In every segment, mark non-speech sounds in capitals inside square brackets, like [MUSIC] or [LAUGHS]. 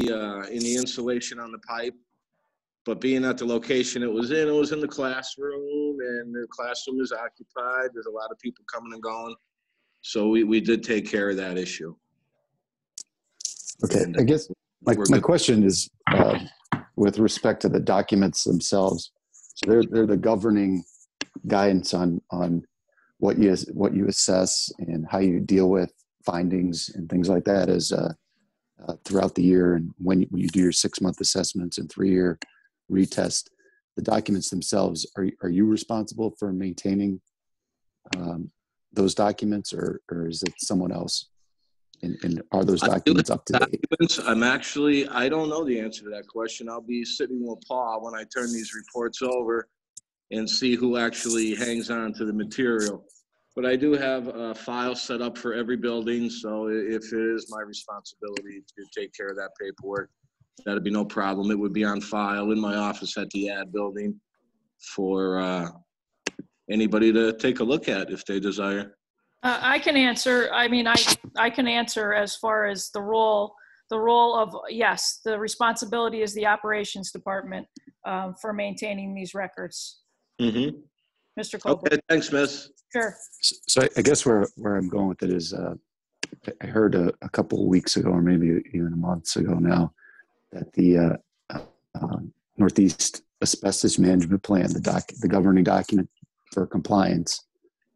uh, in the insulation on the pipe. But being at the location it was in, it was in the classroom and the classroom is occupied. There's a lot of people coming and going. So we, we did take care of that issue. Okay, I guess my, my question is uh, with respect to the documents themselves. So they're, they're the governing guidance on, on what you, what you assess and how you deal with findings and things like that as uh, uh, throughout the year and when you, when you do your six month assessments and three year retest. The documents themselves, are, are you responsible for maintaining um, those documents or, or is it someone else? And, and are those documents up to date? Documents, I'm actually, I don't know the answer to that question. I'll be sitting with Paul when I turn these reports over and see who actually hangs on to the material. But I do have a file set up for every building, so if it is my responsibility to take care of that paperwork, that'd be no problem. It would be on file in my office at the ad building for uh, anybody to take a look at if they desire. Uh, I can answer, I mean, I, I can answer as far as the role, the role of, yes, the responsibility is the operations department um, for maintaining these records. Mm-hmm. Mr. Copeland, Okay, thanks, miss. sure. S- So I- I guess where, where I'm going with it is, uh, I- I heard a, a couple of weeks ago, or maybe even months ago now, that the uh, uh, um, Northeast Asbestos Management Plan, the doc, the governing document for compliance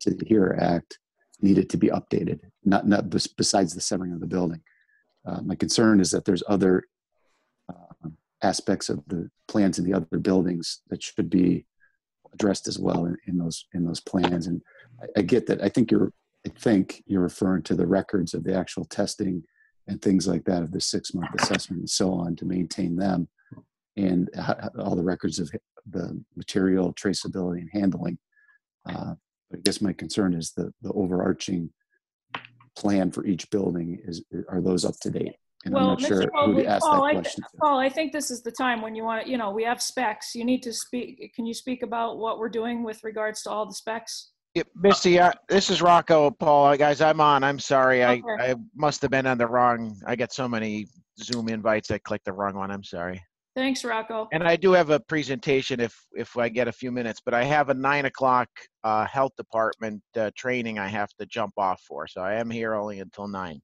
to the AHERA Act, needed to be updated. Not not besides the severing of the building. Uh, my concern is that there's other uh, aspects of the plans in the other buildings that should be addressed as well in, in those in those plans. And I, I get that. I think you're I think you're referring to the records of the actual testing and things like that of the six month assessment and so on to maintain them and all the records of the material traceability and handling. Uh, I guess my concern is the the overarching plan for each building is are those up to date? And Well, I'm not sure Mr. who to ask Paul, that I, th- Paul, I think this is the time when you want, you know, we have specs. You need to speak, can you speak about what we're doing with regards to all the specs? Yeah, Misty, uh, this is Rocco, Paul. Uh, Guys, I'm on. I'm sorry. I, I must have been on the wrong, I get so many Zoom invites. I clicked the wrong one. I'm sorry. Thanks, Rocco. And I do have a presentation if, if I get a few minutes, but I have a nine o'clock, uh, health department, uh, training I have to jump off for. So I am here only until nine.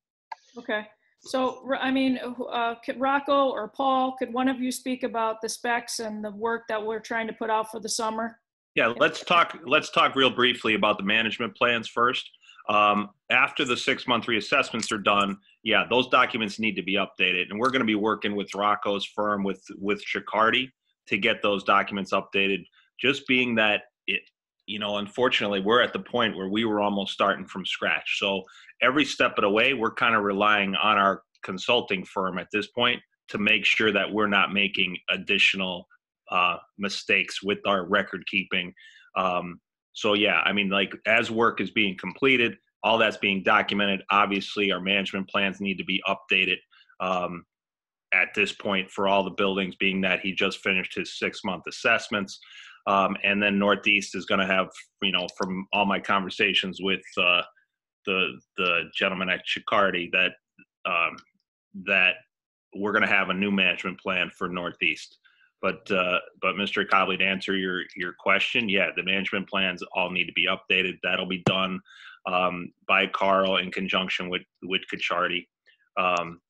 Okay, so, I mean, uh, could Rocco or Paul, could one of you speak about the specs and the work that we're trying to put out for the summer? Yeah, let's talk, let's talk real briefly about the management plans first. Um, after the six-month reassessments are done, yeah, those documents need to be updated. And we're gonna be working with Rocco's firm, with, with Chicardi to get those documents updated. Just being that it, you know, unfortunately, we're at the point where we were almost starting from scratch. So every step of the way, we're kind of relying on our consulting firm at this point to make sure that we're not making additional uh, mistakes with our record keeping. Um, so yeah, I mean, like as work is being completed, all that's being documented. Obviously, our management plans need to be updated um, at this point for all the buildings, being that he just finished his six-month assessments. Um, and then Northeast is going to have, you know, from all my conversations with uh, the the gentleman at Chicardi, that um, that we're going to have a new management plan for Northeast. But uh, but Mr. Cobley, to answer your your question, yeah, the management plans all need to be updated. That'll be done um, by Carl in conjunction with with Kachardi. Um,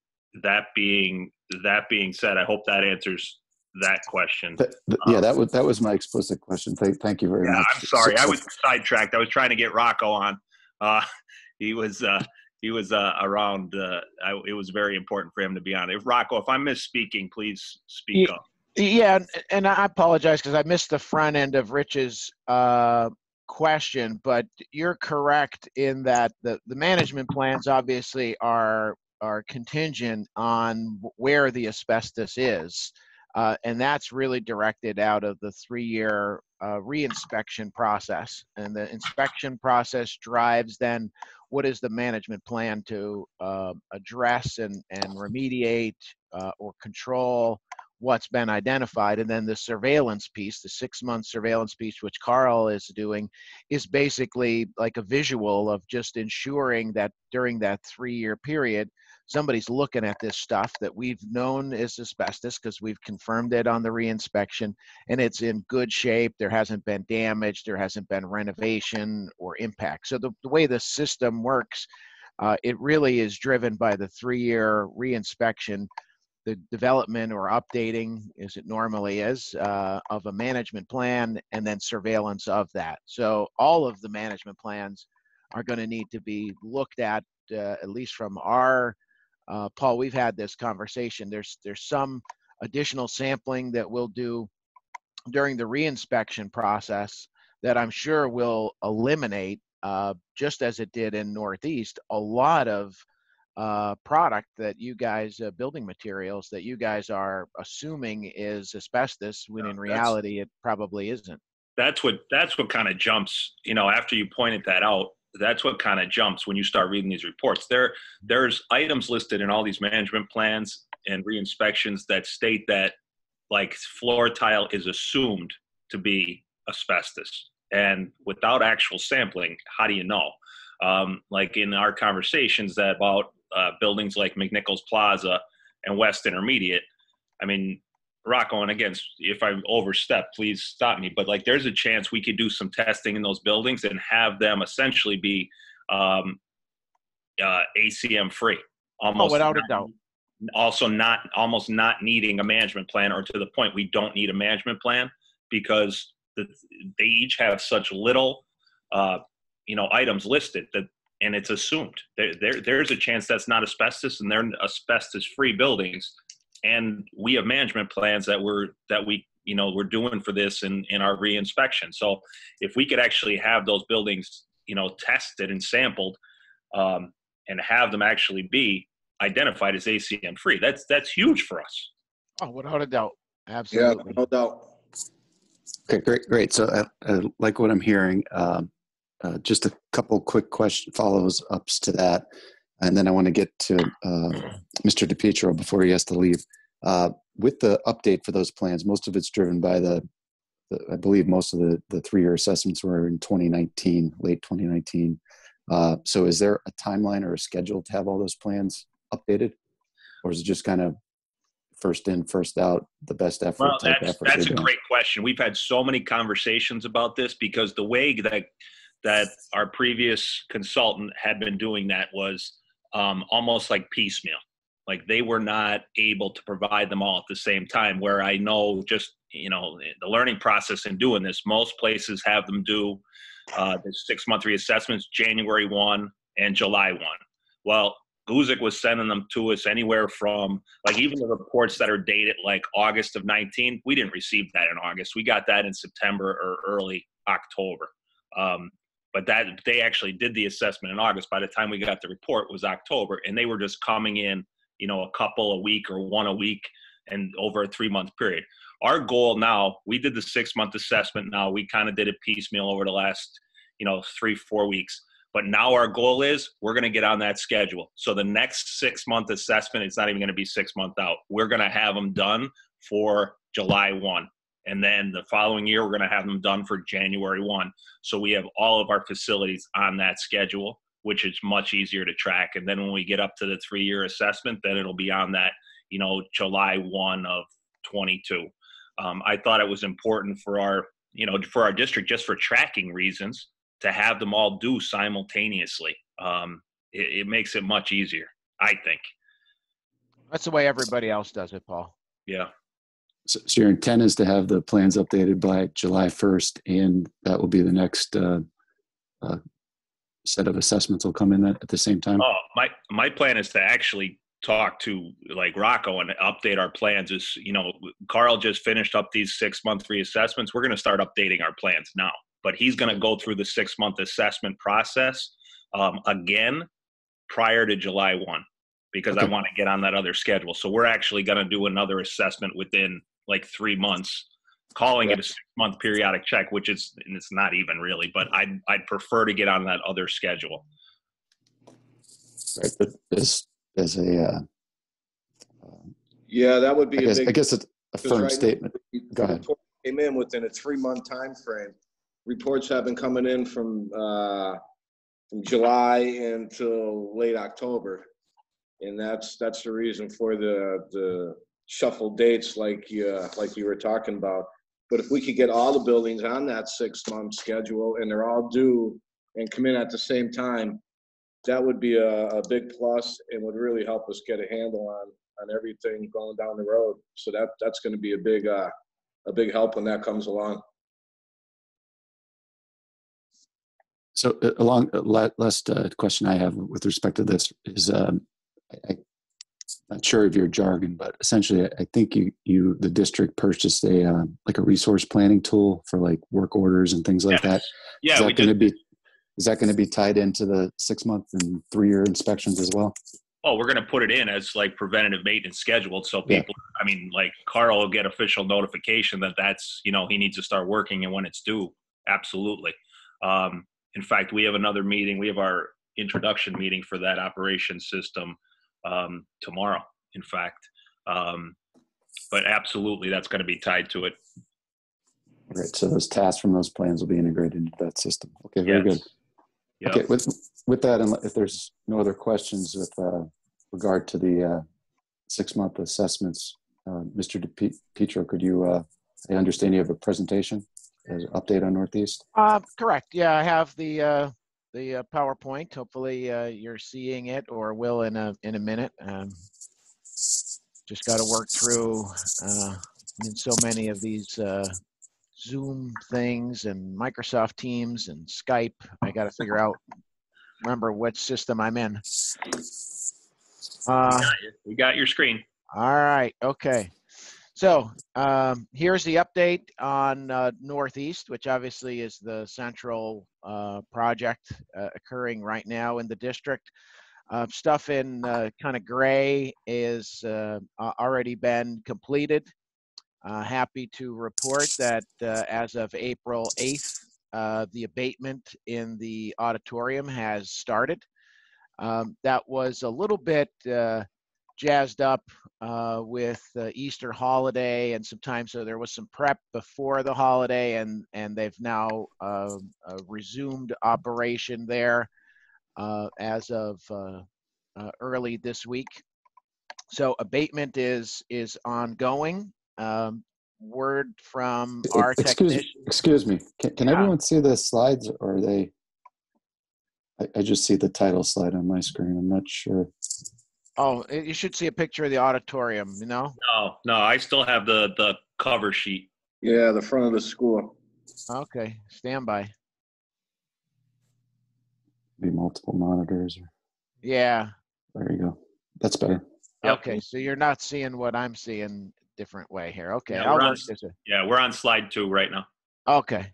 that being that being said, I hope that answers that question. Th- th- yeah, that was that was my explicit question. Thank, thank you very Yeah, much. I'm sorry, I So- was sidetracked. I was trying to get Rocco on. Uh, [LAUGHS] he was uh, he was uh, around. Uh, I, it was very important for him to be on. If Rocco, if I'm misspeaking, please speak Ye- up. Yeah, and- and I apologize because I missed the front end of Rich's uh, question, but you're correct in that the, the management plans obviously are are contingent on where the asbestos is, uh, and that's really directed out of the three-year uh, reinspection process, and the inspection process drives then what is the management plan to uh, address and and remediate uh, or control what's been identified. And then the surveillance piece, the six month surveillance piece, which Carl is doing, is basically like a visual of just ensuring that during that three year period, somebody's looking at this stuff that we've known is asbestos because we've confirmed it on the reinspection and it's in good shape. There hasn't been damage, there hasn't been renovation or impact. So the, the way the system works, uh, it really is driven by the three-year reinspection, the development or updating, as it normally is, uh, of a management plan, and then surveillance of that. So all of the management plans are going to need to be looked at, uh, at least from our uh, Paul, we've had this conversation. There's there's some additional sampling that we'll do during the reinspection process that I'm sure will eliminate, uh, just as it did in Northeast, a lot of uh, product that you guys, uh, building materials that you guys are assuming is asbestos, when in reality it probably isn't. that's what that's what kind of jumps you know after you pointed that out that's what kind of jumps when you start reading these reports. There there's items listed in all these management plans and re-inspections that state that like floor tile is assumed to be asbestos. And without actual sampling how do you know? Um, like in our conversations that about uh, buildings like mcnichols plaza and west intermediate i mean Rocco, and again, if I overstep, please stop me. But like, there's a chance we could do some testing in those buildings and have them essentially be um, uh, ACM free. Almost Oh, without a doubt. Also, not almost not needing a management plan, or to the point we don't need a management plan because the, they each have such little, uh, you know, items listed that, and it's assumed there, there there's a chance that's not asbestos, and they're asbestos free buildings and we have management plans that we're that we you know we're doing for this in in our reinspection so if we could actually have those buildings you know tested and sampled um, and have them actually be identified as acm free that's that's huge for us Oh, without a doubt. absolutely, Yeah, Absolutely. no doubt. Okay, great, great. So uh, uh, like what I'm hearing, um, uh, just a couple quick question follows ups to that. And then I want to get to uh, Mr. DePietro before he has to leave. Uh, with the update for those plans, most of it's driven by the, the I believe most of the, the three-year assessments were in 2019, late 2019. Uh, so is there a timeline or a schedule to have all those plans updated? Or is it just kind of first in, first out, the best effort Well, that's that's a great question. We've had so many conversations about this because the way that that our previous consultant had been doing that was um, almost like piecemeal. Like they were not able to provide them all at the same time. Where I know just you know the learning process in doing this, most places have them do uh, the six month reassessments January one and July one. Well, Guzik was sending them to us anywhere from like even the reports that are dated like August of 19, we didn't receive that in August. We got that in September or early October. Um, but that they actually did the assessment in August. By the time we got the report, was October, and they were just coming in, you know, a couple a week or one a week, and over a three month period. Our goal now, we did the six month assessment. Now we kind of did it piecemeal over the last, you know, three four weeks. But now our goal is we're going to get on that schedule. So the next six month assessment, it's not even going to be six month out. We're going to have them done for July 1. And then the following year, we're going to have them done for January 1. So we have all of our facilities on that schedule, which is much easier to track. And then when we get up to the three year assessment, then it'll be on that, you know, July 1 of 22. Um, I thought it was important for our, you know, for our district, just for tracking reasons, to have them all do simultaneously. Um, it, it makes it much easier, I think. That's the way everybody else does it, Paul. Yeah. So, so your intent is to have the plans updated by July 1st, and that will be the next uh, uh, set of assessments will come in at, at the same time? Oh, my my plan is to actually talk to like Rocco and update our plans. Is you know, Carl just finished up these six month reassessments. We're going to start updating our plans now, but he's going to go through the six month assessment process um, again prior to July one because I want to get on that other schedule. So we're actually going to do another assessment within like three months. Calling it a six month periodic check, which is and it's not even really, but I'd I'd prefer to get on that other schedule. Right, but this is a, uh, Yeah, that would be a guess, I guess it's a firm right statement. the Go ahead. Came in within a three-month time frame. Reports have been coming in from, uh, from July until late October. And that's, that's the reason for the, the shuffle dates like, uh, like you were talking about. But if we could get all the buildings on that six-month schedule and they're all due and come in at the same time, that would be a, a big plus and would really help us get a handle on, on everything going down the road. So that, that's gonna be a big, uh, a big help when that comes along. So uh, along, uh, last uh, question I have with respect to this is, um, I, not sure of your jargon, but essentially, I- think you, you, the district purchased a, um, like a resource planning tool for like work orders and things like that. Yeah, we that going to be, is that going to be tied into the six month and three year inspections as well? Oh, we're gonna put it in as like preventative maintenance scheduled, so Yeah. people, I mean, like Carl will get official notification that that's, you know, he needs to start working and when it's due. Absolutely. Um, in fact, we have another meeting, we have our introduction meeting for that operation system, um, tomorrow, in fact. Um, but absolutely, that's gonna be tied to it. Right. So those tasks from those plans will be integrated into that system. Okay. Very Yes. good. Yep. Okay, with, with that, and if there's no other questions with uh, regard to the uh, six-month assessments, uh, Mr. DePietro, could you, uh, I understand you have a presentation, an update on Northeast? Uh, correct. Yeah, I have the uh, the uh, PowerPoint. Hopefully, uh, you're seeing it or will in a in a minute. Um, just got to work through uh, in so many of these uh, Zoom things and Microsoft Teams and Skype. I got to figure out remember which system I'm in. Uh, We got your screen. all right. Okay. So um, here's the update on uh, Northeast, which obviously is the central uh, project uh, occurring right now in the district. Uh, stuff in uh, kind of gray is uh, already been completed. Happy to report that as of April 8th, uh, the abatement in the auditorium has started. Um, that was a little bit jazzed up uh, with the Easter holiday and sometimes so there was some prep before the holiday and and they've now uh, uh, resumed operation there uh, as of uh, uh, early this week. So abatement is is ongoing. Um, word from our Excuse, technician. excuse me, can, can Yeah. everyone see the slides or are they? I, I just see the title slide on my screen. I'm not sure. Oh, you should see a picture of the auditorium. You know. No, no, I still have the, the cover sheet. Yeah, the front of the school. Okay, stand by. Be multiple monitors. Or, Yeah. there you go. That's better. Yep. Okay, so you're not seeing what I'm seeing different way here. Okay, Yeah, I'll we're on this. in. Yeah, we're on slide two right now. Okay,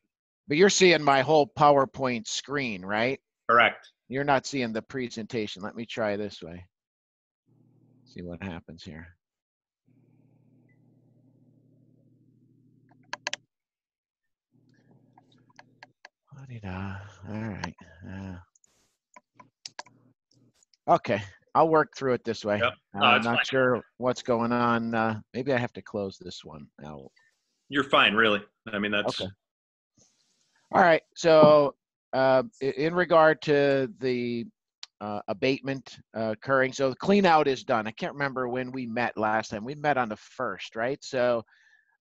but you're seeing my whole PowerPoint screen, right? Correct. You're not seeing the presentation. Let me try this way. See what happens here. All right. uh, Okay, I'll work through it this way. Yep. No, I'm not fine. sure what's going on. Uh, maybe I have to close this one out. You're fine, really. I mean, that's, Okay. All right, so uh, in regard to the uh, abatement uh, occurring, so the clean out is done. I can't remember when we met last time. We met on the first, right? So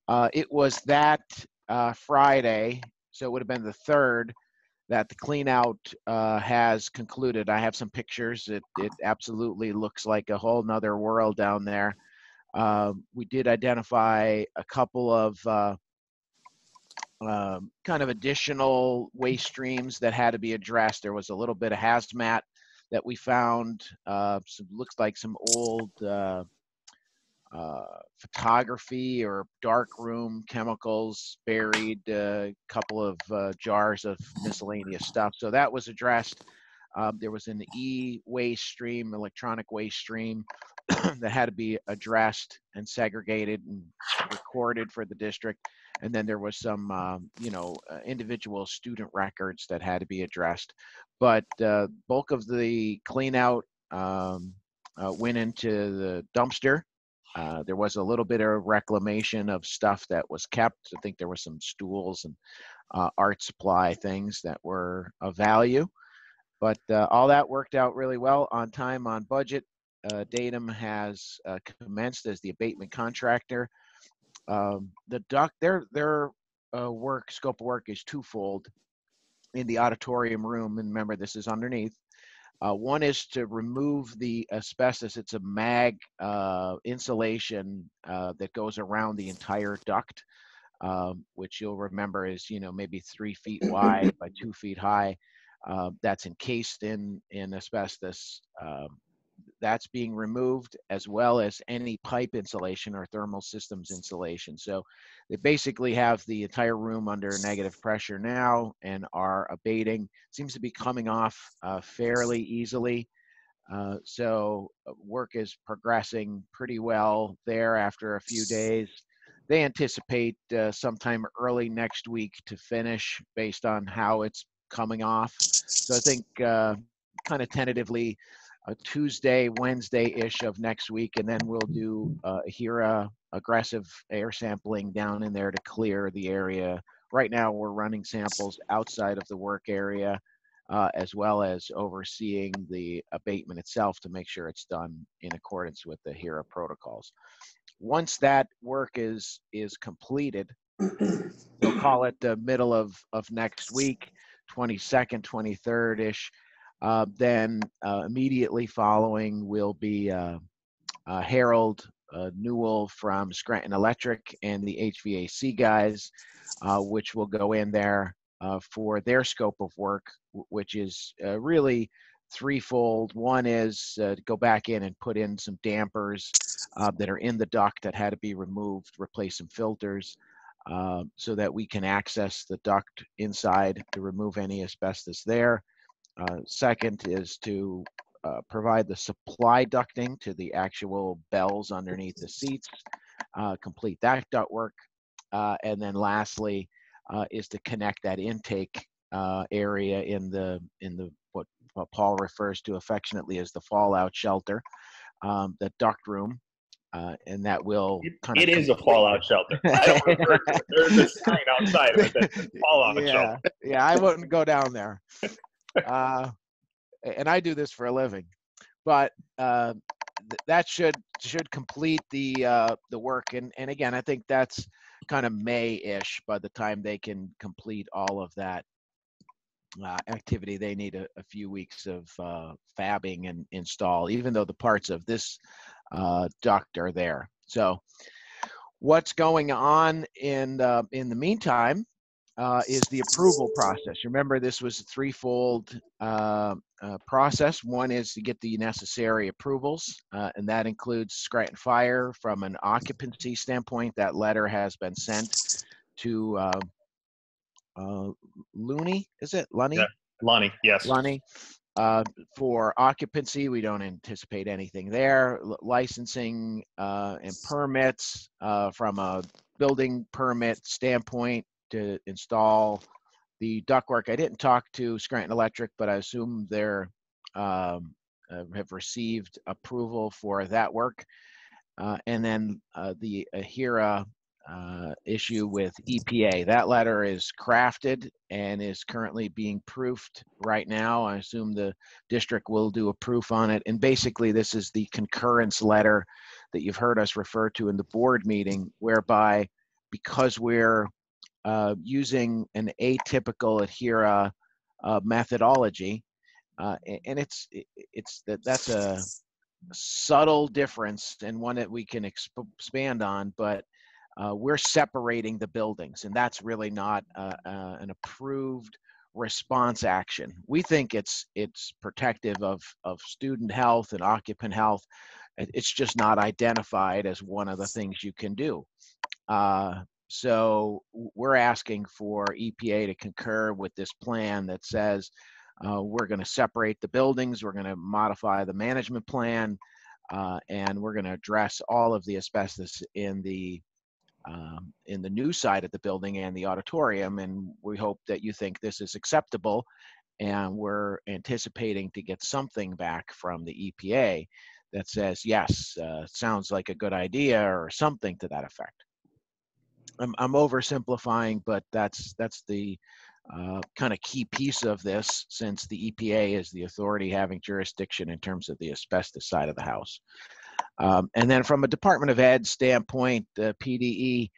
uh, it was that uh, Friday, so it would have been the third that the clean out uh, has concluded. I have some pictures. It, it absolutely looks like a whole nother world down there. Um, we did identify a couple of uh, um, kind of additional waste streams that had to be addressed. There was a little bit of hazmat that we found. Uh, some looks like some old uh, uh, photography or dark room chemicals buried. A couple of uh, jars of miscellaneous stuff. So that was addressed. Um, there was an e-waste stream, electronic waste stream [CLEARS THROAT] that had to be addressed and segregated and recorded for the district. And then there was some um, you know uh, individual student records that had to be addressed. But uh, bulk of the clean out um, uh, went into the dumpster. Uh, there was a little bit of reclamation of stuff that was kept. I think there were some stools and uh, art supply things that were of value. But uh, all that worked out really well on time on budget uh, Datum has uh, commenced as the abatement contractor. Um, the doc, their their uh, work scope of work is twofold in the auditorium room, and remember this is underneath. Uh, one is to remove the asbestos. It's a mag uh, insulation uh, that goes around the entire duct, um, which you'll remember is you know maybe three feet wide by two feet high. Uh, that's encased in in asbestos. Um, that's being removed as well as any pipe insulation or thermal systems insulation. So they basically have the entire room under negative pressure now and are abating. Seems to be coming off uh, fairly easily. Uh, so uh, work is progressing pretty well there after a few days. They anticipate uh, sometime early next week to finish based on how it's coming off. So I think uh, kind of tentatively a Tuesday, Wednesday-ish of next week, and then we'll do uh, aggressive air sampling down in there to clear the area. Right now, we're running samples outside of the work area, uh, as well as overseeing the abatement itself to make sure it's done in accordance with the AHERA protocols. Once that work is is completed, we'll call it the middle of of next week, 22nd, 23rd ish. Uh, then uh, immediately following will be uh, uh, Harold uh, Newell from Scranton Electric and the HVAC guys, which will go in there for their scope of work, which is really threefold. One is uh, go back in and put in some dampers uh, that are in the duct that had to be removed, replace some filters. Uh, so that we can access the duct inside to remove any asbestos there. Uh, second is to uh, provide the supply ducting to the actual bells underneath the seats, uh, complete that duct work. Uh, and then lastly uh, is to connect that intake uh, area in the in the what, what Paul refers to affectionately as the fallout shelter, um, the duct room. Uh, and that will kind It is a fallout shelter. I don't [LAUGHS] refer to it. There's a sign outside of it [LAUGHS] fallout yeah, shelter. yeah, I wouldn't go down there. Uh, and I do this for a living, but uh, th- that should should complete the uh, the work. And and again, I think that's kind of May-ish by the time they can complete all of that uh, activity. They need a, a few weeks of uh, fabbing and install, even though the parts of this uh, duct are there. So, what's going on in uh, in the meantime uh, is the approval process. Remember, this was a threefold uh, uh, process. One is to get the necessary approvals, uh, and that includes Scranton Fire from an occupancy standpoint. That letter has been sent to uh, uh, Looney, is it? Lunny? Yeah. Lonnie, yes. Lunny. Uh, for occupancy, we don't anticipate anything there. L- licensing uh, and permits uh, from a building permit standpoint to install the ductwork. I didn't talk to Scranton Electric, but I assume they're um, uh, have received approval for that work. Uh, and then uh, the AHERA uh, issue with EPA. That letter is crafted and is currently being proofed right now. I assume the district will do a proof on it. And basically, this is the concurrence letter that you've heard us refer to in the board meeting, whereby because we're uh, using an atypical AHERA uh, methodology, uh, and it's it's that that's a subtle difference and one that we can exp- expand on, but uh, we're separating the buildings, and that's really not an approved response action. We think it's it's protective of of student health and occupant health. It's just not identified as one of the things you can do. Uh, so we're asking for EPA to concur with this plan that says uh, we're going to separate the buildings, we're going to modify the management plan, uh, and we're going to address all of the asbestos in the um, in the new side of the building and the auditorium. And we hope that you think this is acceptable. And we're anticipating to get something back from the EPA that says, yes, uh, sounds like a good idea or something to that effect. I'm, I'm oversimplifying, but that's that's the uh, kind of key piece of this since the EPA is the authority having jurisdiction in terms of the asbestos side of the house. Um, and then from a Department of Ed standpoint, the PDE,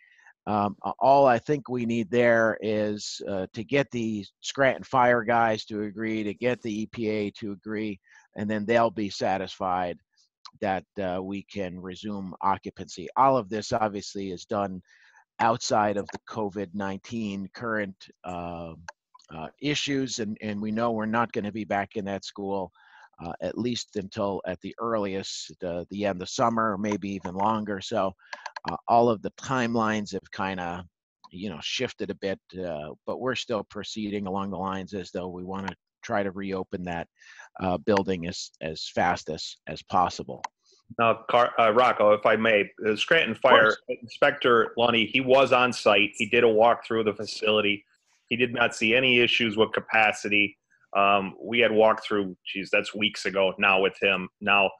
um, all I think we need there is uh, to get the Scranton Fire guys to agree, to get the EPA to agree, and then they'll be satisfied that uh, we can resume occupancy. All of this obviously is done outside of the COVID-19 current uh, uh, issues, and, and we know we're not going to be back in that school uh, at least until at the earliest uh, the end of summer, or maybe even longer. So uh, all of the timelines have kind of you know shifted a bit, uh, but we're still proceeding along the lines as though we want to try to reopen that building as as fast as as possible. Now, Car- uh, Rocco, if I may, the Scranton Fire Inspector Lunny, he was on site. He did a walk through the facility. He did not see any issues with capacity. Um, we had walked through, geez, that's weeks ago now with him. Now,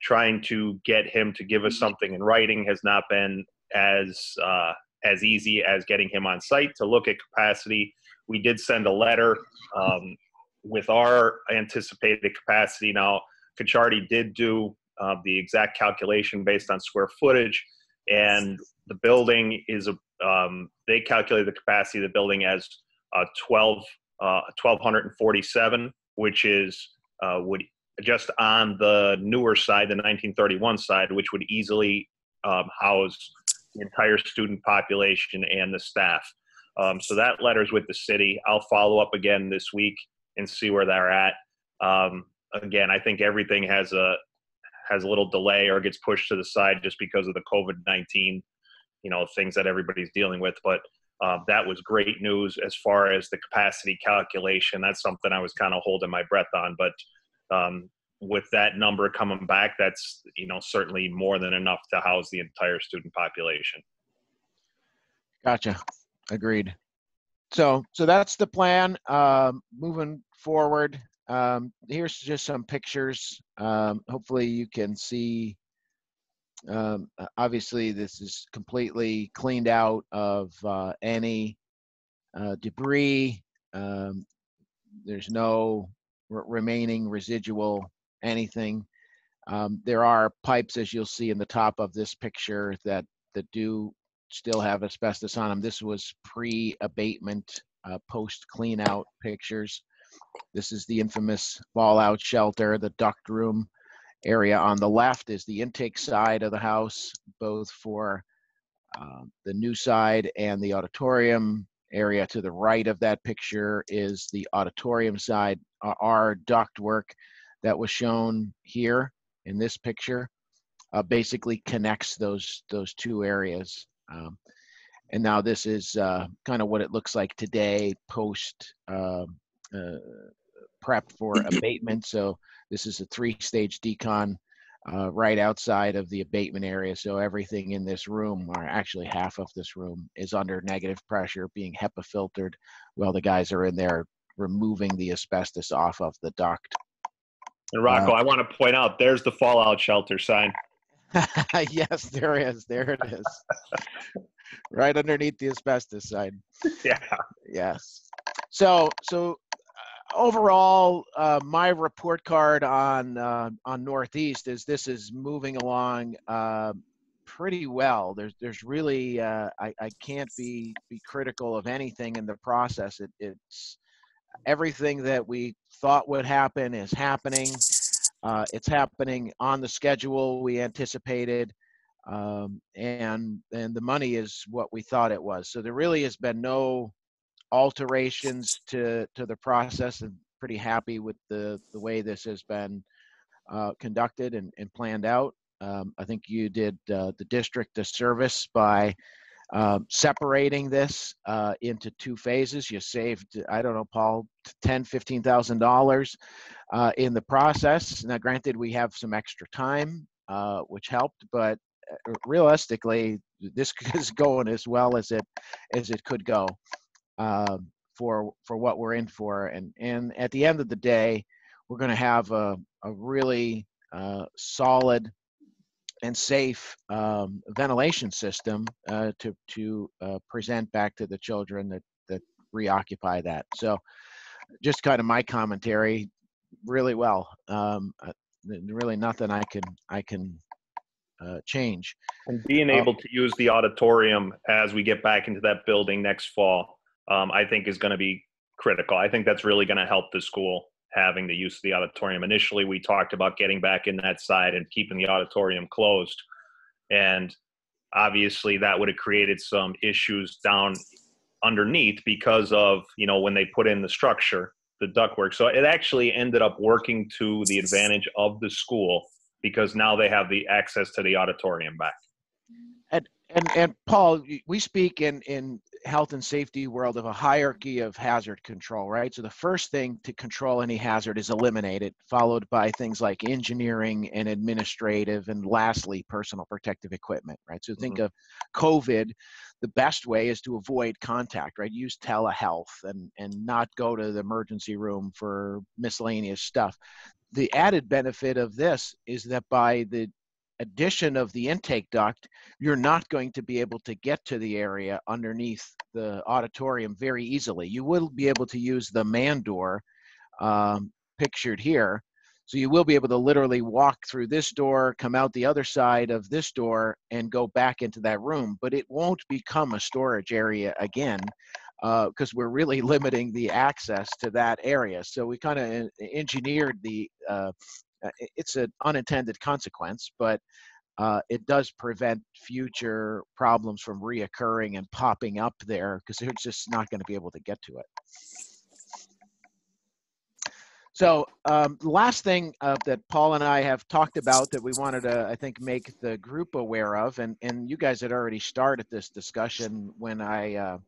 trying to get him to give us something in writing has not been as uh, as easy as getting him on site to look at capacity. We did send a letter um, with our anticipated capacity. Now, Kachardi did do uh, the exact calculation based on square footage, and the building is a. Um, they calculated the capacity of the building as uh, 12 uh, 1247, which is uh, would just on the newer side, the 1931 side, which would easily um, house the entire student population and the staff. Um, so that letter's with the city. I'll follow up again this week and see where they're at. Um, again, I think everything has a has a little delay or gets pushed to the side just because of the COVID nineteen, you know, things that everybody's dealing with. But uh, that was great news as far as the capacity calculation. That's something I was kind of holding my breath on, but um, with that number coming back, that's you know certainly more than enough to house the entire student population. Gotcha. Agreed. So, so that's the plan. Um, moving forward, um, here's just some pictures. Um, hopefully, you can see um, obviously, this is completely cleaned out of uh, any uh, debris. Um, there's no remaining residual anything. Um, there are pipes, as you'll see in the top of this picture, that that do still have asbestos on them. This was pre-abatement, uh, post-clean-out pictures. This is the infamous fallout shelter, the duct room area on the left is the intake side of the house, both for uh, the new side and the auditorium area to the right of that picture is the auditorium side. Our duct work that was shown here in this picture uh, basically connects those those two areas. Um, and now this is uh, kind of what it looks like today post uh, uh prep for abatement. So this is a three-stage decon uh, right outside of the abatement area. So everything in this room, or actually half of this room, is under negative pressure, being HEPA filtered, while the guys are in there removing the asbestos off of the duct. And Rocco, uh, I want to point out there's the fallout shelter sign. [LAUGHS] [LAUGHS] yes, there is. There it is. right underneath the asbestos sign. Yeah. Yes. So, so overall, uh, my report card on uh, on Northeast is this is moving along uh, pretty well. There's there's really uh, I, I can't be be critical of anything in the process. It, it's everything that we thought would happen is happening. Uh, it's happening on the schedule we anticipated. Um, and and the money is what we thought it was. So there really has been no alterations to to the process and pretty happy with the the way this has been uh, conducted and, and planned out. Um, I think you did uh, the district a service by uh, separating this uh, into two phases. You saved, I don't know, Paul, ten, fifteen thousand dollars uh, in the process. Now, granted, we have some extra time, uh, which helped, but realistically, this [LAUGHS] is going as well as it as it could go uh, for for what we're in for. And and at the end of the day, we're going to have a a really uh, solid and safe um, ventilation system uh, to to uh, present back to the children that that reoccupy that. So just kind of my commentary really well. Um, uh, really nothing I can, I can uh, change. And being able to use the auditorium as we get back into that building next fall, um, I think is going to be critical. I think that's really going to help the school having the use of the auditorium. Initially, we talked about getting back in that side and keeping the auditorium closed. And obviously, that would have created some issues down underneath because of, you know, when they put in the structure, the ductwork. So it actually ended up working to the advantage of the school because now they have the access to the auditorium back. And and and Paul, we speak in in health and safety world of a hierarchy of hazard control, right? So the first thing to control any hazard is eliminate it, followed by things like engineering and administrative, and lastly, personal protective equipment, right? So think mm-hmm. of COVID. The best way is to avoid contact, right? Use telehealth and and not go to the emergency room for miscellaneous stuff. The added benefit of this is that by the addition of the intake duct, you're not going to be able to get to the area underneath the auditorium very easily. You will be able to use the man door um, pictured here. So you will be able to literally walk through this door, come out the other side of this door, and go back into that room. But it won't become a storage area again because we're really [LAUGHS] limiting the access to that area. So we kind of engineered the. Uh, uh, it's an unintended consequence, but uh, it does prevent future problems from reoccurring and popping up there because they're just not going to be able to get to it. So um, the last thing uh, that Paul and I have talked about that we wanted to, I think, make the group aware of, and, and you guys had already started this discussion when I uh,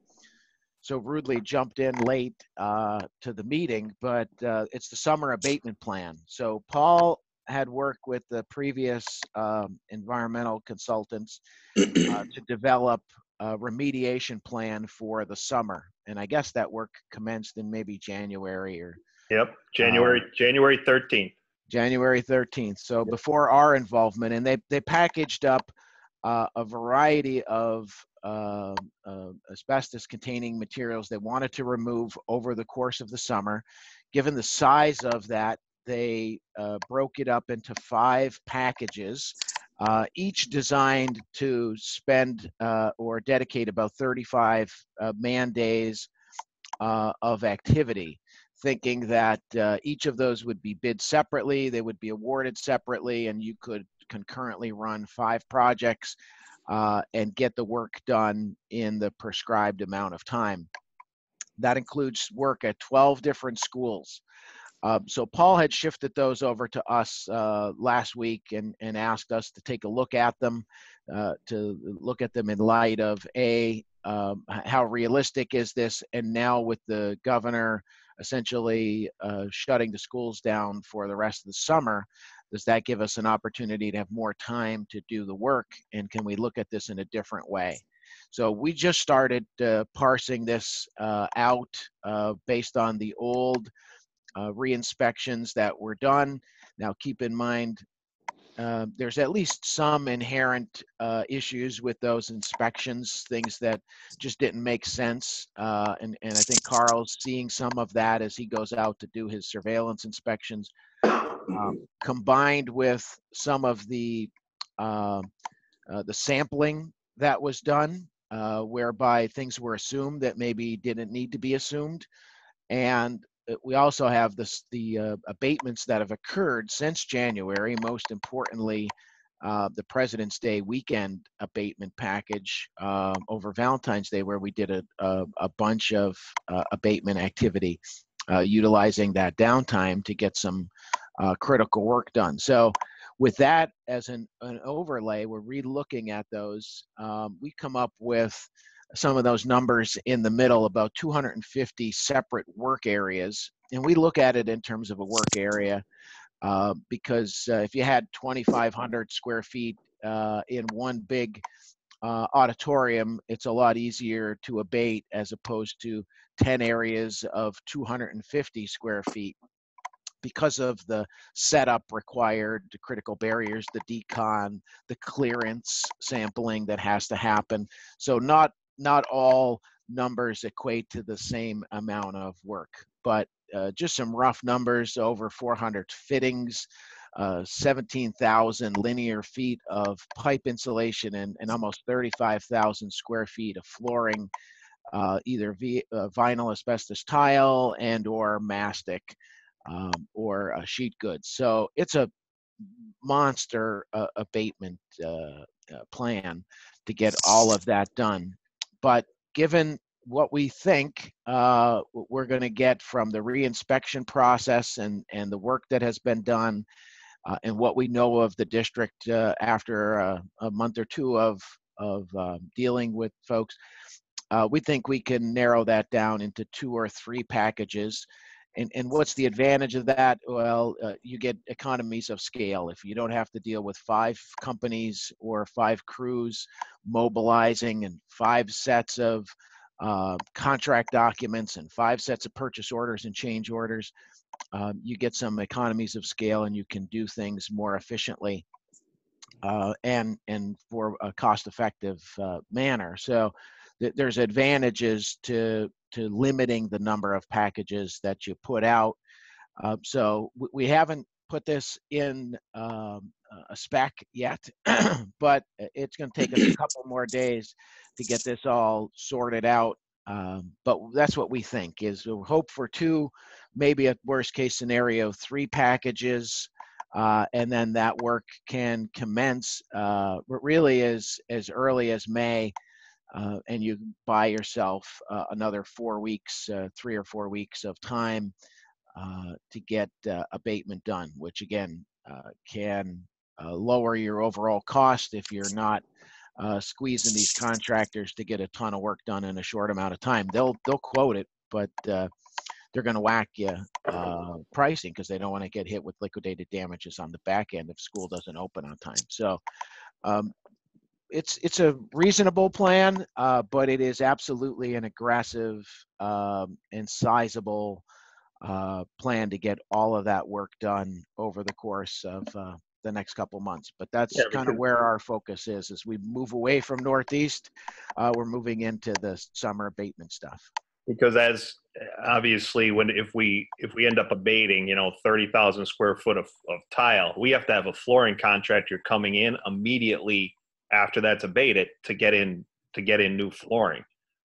so rudely jumped in late uh, to the meeting, but uh, it's the summer abatement plan. So Paul had worked with the previous um, environmental consultants uh, [CLEARS THROAT] to develop a remediation plan for the summer. And I guess that work commenced in maybe January or Yep, January January 13th. January 13th. So before our involvement, and they they packaged up uh, a variety of uh, uh, asbestos-containing materials they wanted to remove over the course of the summer. Given the size of that, they uh, broke it up into five packages, uh, each designed to spend uh, or dedicate about 35 uh, man days of activity thinking that uh, each of those would be bid separately, they would be awarded separately, and you could concurrently run five projects uh, and get the work done in the prescribed amount of time. That includes work at 12 different schools. Uh, so Paul had shifted those over to us uh, last week and, and asked us to take a look at them, uh, to look at them in light of a um, how realistic is this, and now with the governor essentially uh, shutting the schools down for the rest of the summer, does that give us an opportunity to have more time to do the work? And can we look at this in a different way? So we just started uh, parsing this uh, out uh, based on the old uh, re-inspections that were done. Now, keep in mind, uh, there's at least some inherent uh, issues with those inspections, things that just didn't make sense. Uh, and, and I think Carl's seeing some of that as he goes out to do his surveillance inspections, um, combined with some of the uh, uh, the sampling that was done, uh, whereby things were assumed that maybe didn't need to be assumed, and uh, we also have this the uh, abatements that have occurred since January. Most importantly, uh, the President's Day weekend abatement package um, over Valentine's Day, where we did a a, a bunch of uh, abatement activity, uh, utilizing that downtime to get some uh, critical work done. So. With that as an, an overlay, we're re-looking at those. Um, we come up with some of those numbers in the middle, about 250 separate work areas. And we look at it in terms of a work area uh, because uh, if you had 2,500 square feet uh, in one big uh, auditorium, it's a lot easier to abate as opposed to 10 areas of 250 square feet because of the setup required, the critical barriers, the decon, the clearance sampling that has to happen. So not not all numbers equate to the same amount of work. But uh, just some rough numbers over 400 fittings, uh, 17,000 linear feet of pipe insulation, and, and almost 35,000 square feet of flooring, uh, either v, uh, vinyl asbestos tile and or mastic um, or uh, sheet goods. So it's a monster uh, abatement uh, uh, plan to get all of that done. But given what we think uh, we're going to get from the reinspection process and, and the work that has been done, uh, and what we know of the district uh, after a, a month or two of, of um, dealing with folks, uh, we think we can narrow that down into two or three packages. And, and what's the advantage of that? Well, uh, you get economies of scale. If you don't have to deal with five companies or five crews mobilizing and five sets of uh, contract documents and five sets of purchase orders and change orders, um, you get some economies of scale and you can do things more efficiently uh, and and for a cost-effective uh, manner. So th- there's advantages to to limiting the number of packages that you put out. Uh, so we haven't put this in um, a spec yet, [CLEARS THROAT] but it's going to take us a couple more days to get this all sorted out. Um, but that's what we think is we'll hope for two, maybe a worst case scenario, three packages. Uh, and then that work can commence uh, really as as early as May, uh, and you buy yourself uh, another four weeks, uh, three or four weeks of time uh, to get abatement done, which again can lower your overall cost if you're not squeezing these contractors to get a ton of work done in a short amount of time. They'll they'll quote it, but they're going to whack you uh, pricing because they don't want to get hit with liquidated damages on the back end if school doesn't open on time. So um, it's it's a reasonable plan, uh, but it is absolutely an aggressive um, and sizable uh, plan to get all of that work done over the course of uh, the next couple months. But that's Yeah, kind of where our focus is as we move away from Northeast. Uh, we're moving into the summer abatement stuff. because as obviously when if we if we end up abating you know 30,000 square foot of, of tile we have to have a flooring contractor coming in immediately after that's abated to get in to get in new flooring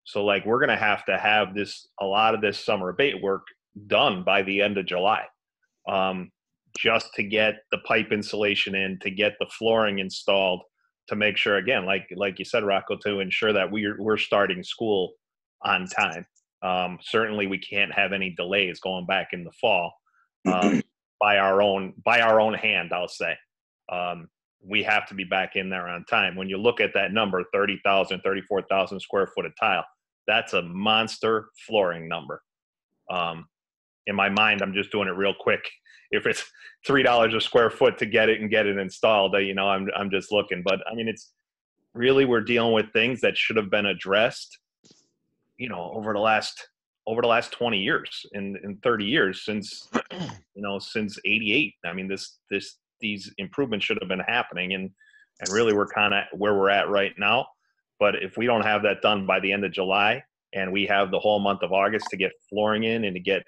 so like we're going to have to have this a lot of this summer abate work done by the end of july um, just to get the pipe insulation in to get the flooring installed to make sure again like like you said rocco to ensure that we're we're starting school on time um, certainly, we can't have any delays going back in the fall um, [CLEARS THROAT] by our own by our own hand. I'll say um, we have to be back in there on time. When you look at that number, 30,000, 34,000 square foot of tile, that's a monster flooring number. Um, in my mind, I'm just doing it real quick. If it's [LAUGHS] three dollars a square foot to get it and get it installed, uh, you know, I'm I'm just looking. But I mean, it's really we're dealing with things that should have been addressed you know over the last over the last 20 years in in 30 years since [CLEARS THROAT] you know since 88 i mean this this these improvements should have been happening and and really we're kind of where we're at right now. But if we don't have that done by the end of july and we have the whole month of august to get flooring in and to get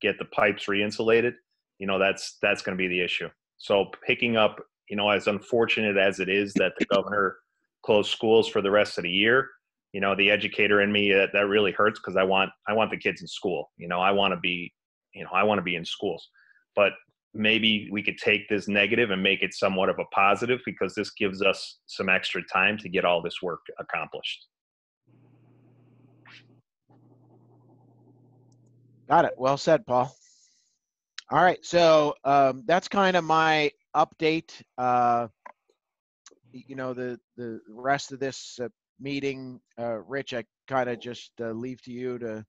get the pipes re-insulated you know that's that's going to be the issue. So picking up you know as unfortunate as it is that the governor closed schools for the rest of the year you know the educator in me that, that really hurts because i want i want the kids in school. You know i want to be you know i want to be in schools. But maybe we could take this negative and make it somewhat of a positive because this gives us some extra time to get all this work accomplished Got it. Well said, Paul. All right, so um, that's kind of my update. Uh, you know, the the rest of this uh, meeting, uh, Rich, I kind of just uh, leave to you to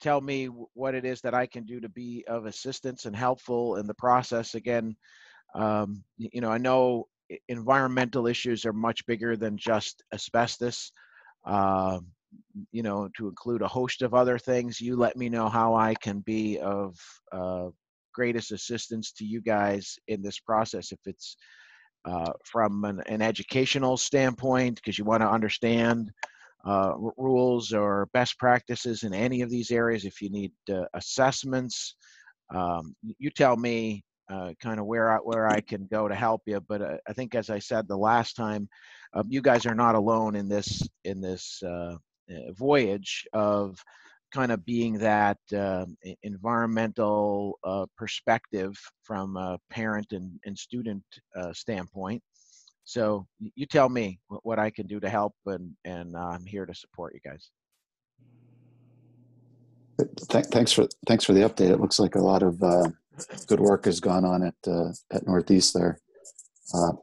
tell me what it is that I can do to be of assistance and helpful in the process. Again, um, you know, I know environmental issues are much bigger than just asbestos. Um you know, to include a host of other things. You let me know how I can be of uh, greatest assistance to you guys in this process. If it's uh, from an, an educational standpoint, because you want to understand uh, rules or best practices in any of these areas, if you need uh, assessments, um, you tell me uh, kind of where I, where I can go to help you. But uh, I think, as I said the last time, uh, you guys are not alone in this in this uh, uh, voyage of kind of being that uh, environmental uh, perspective from a parent and, and student standpoint. So you tell me what I can do to help, and and uh, I'm here to support you guys. Th- thanks for thanks for the update. It looks like a lot of uh, good work has gone on at uh, at Northeast there. Uh,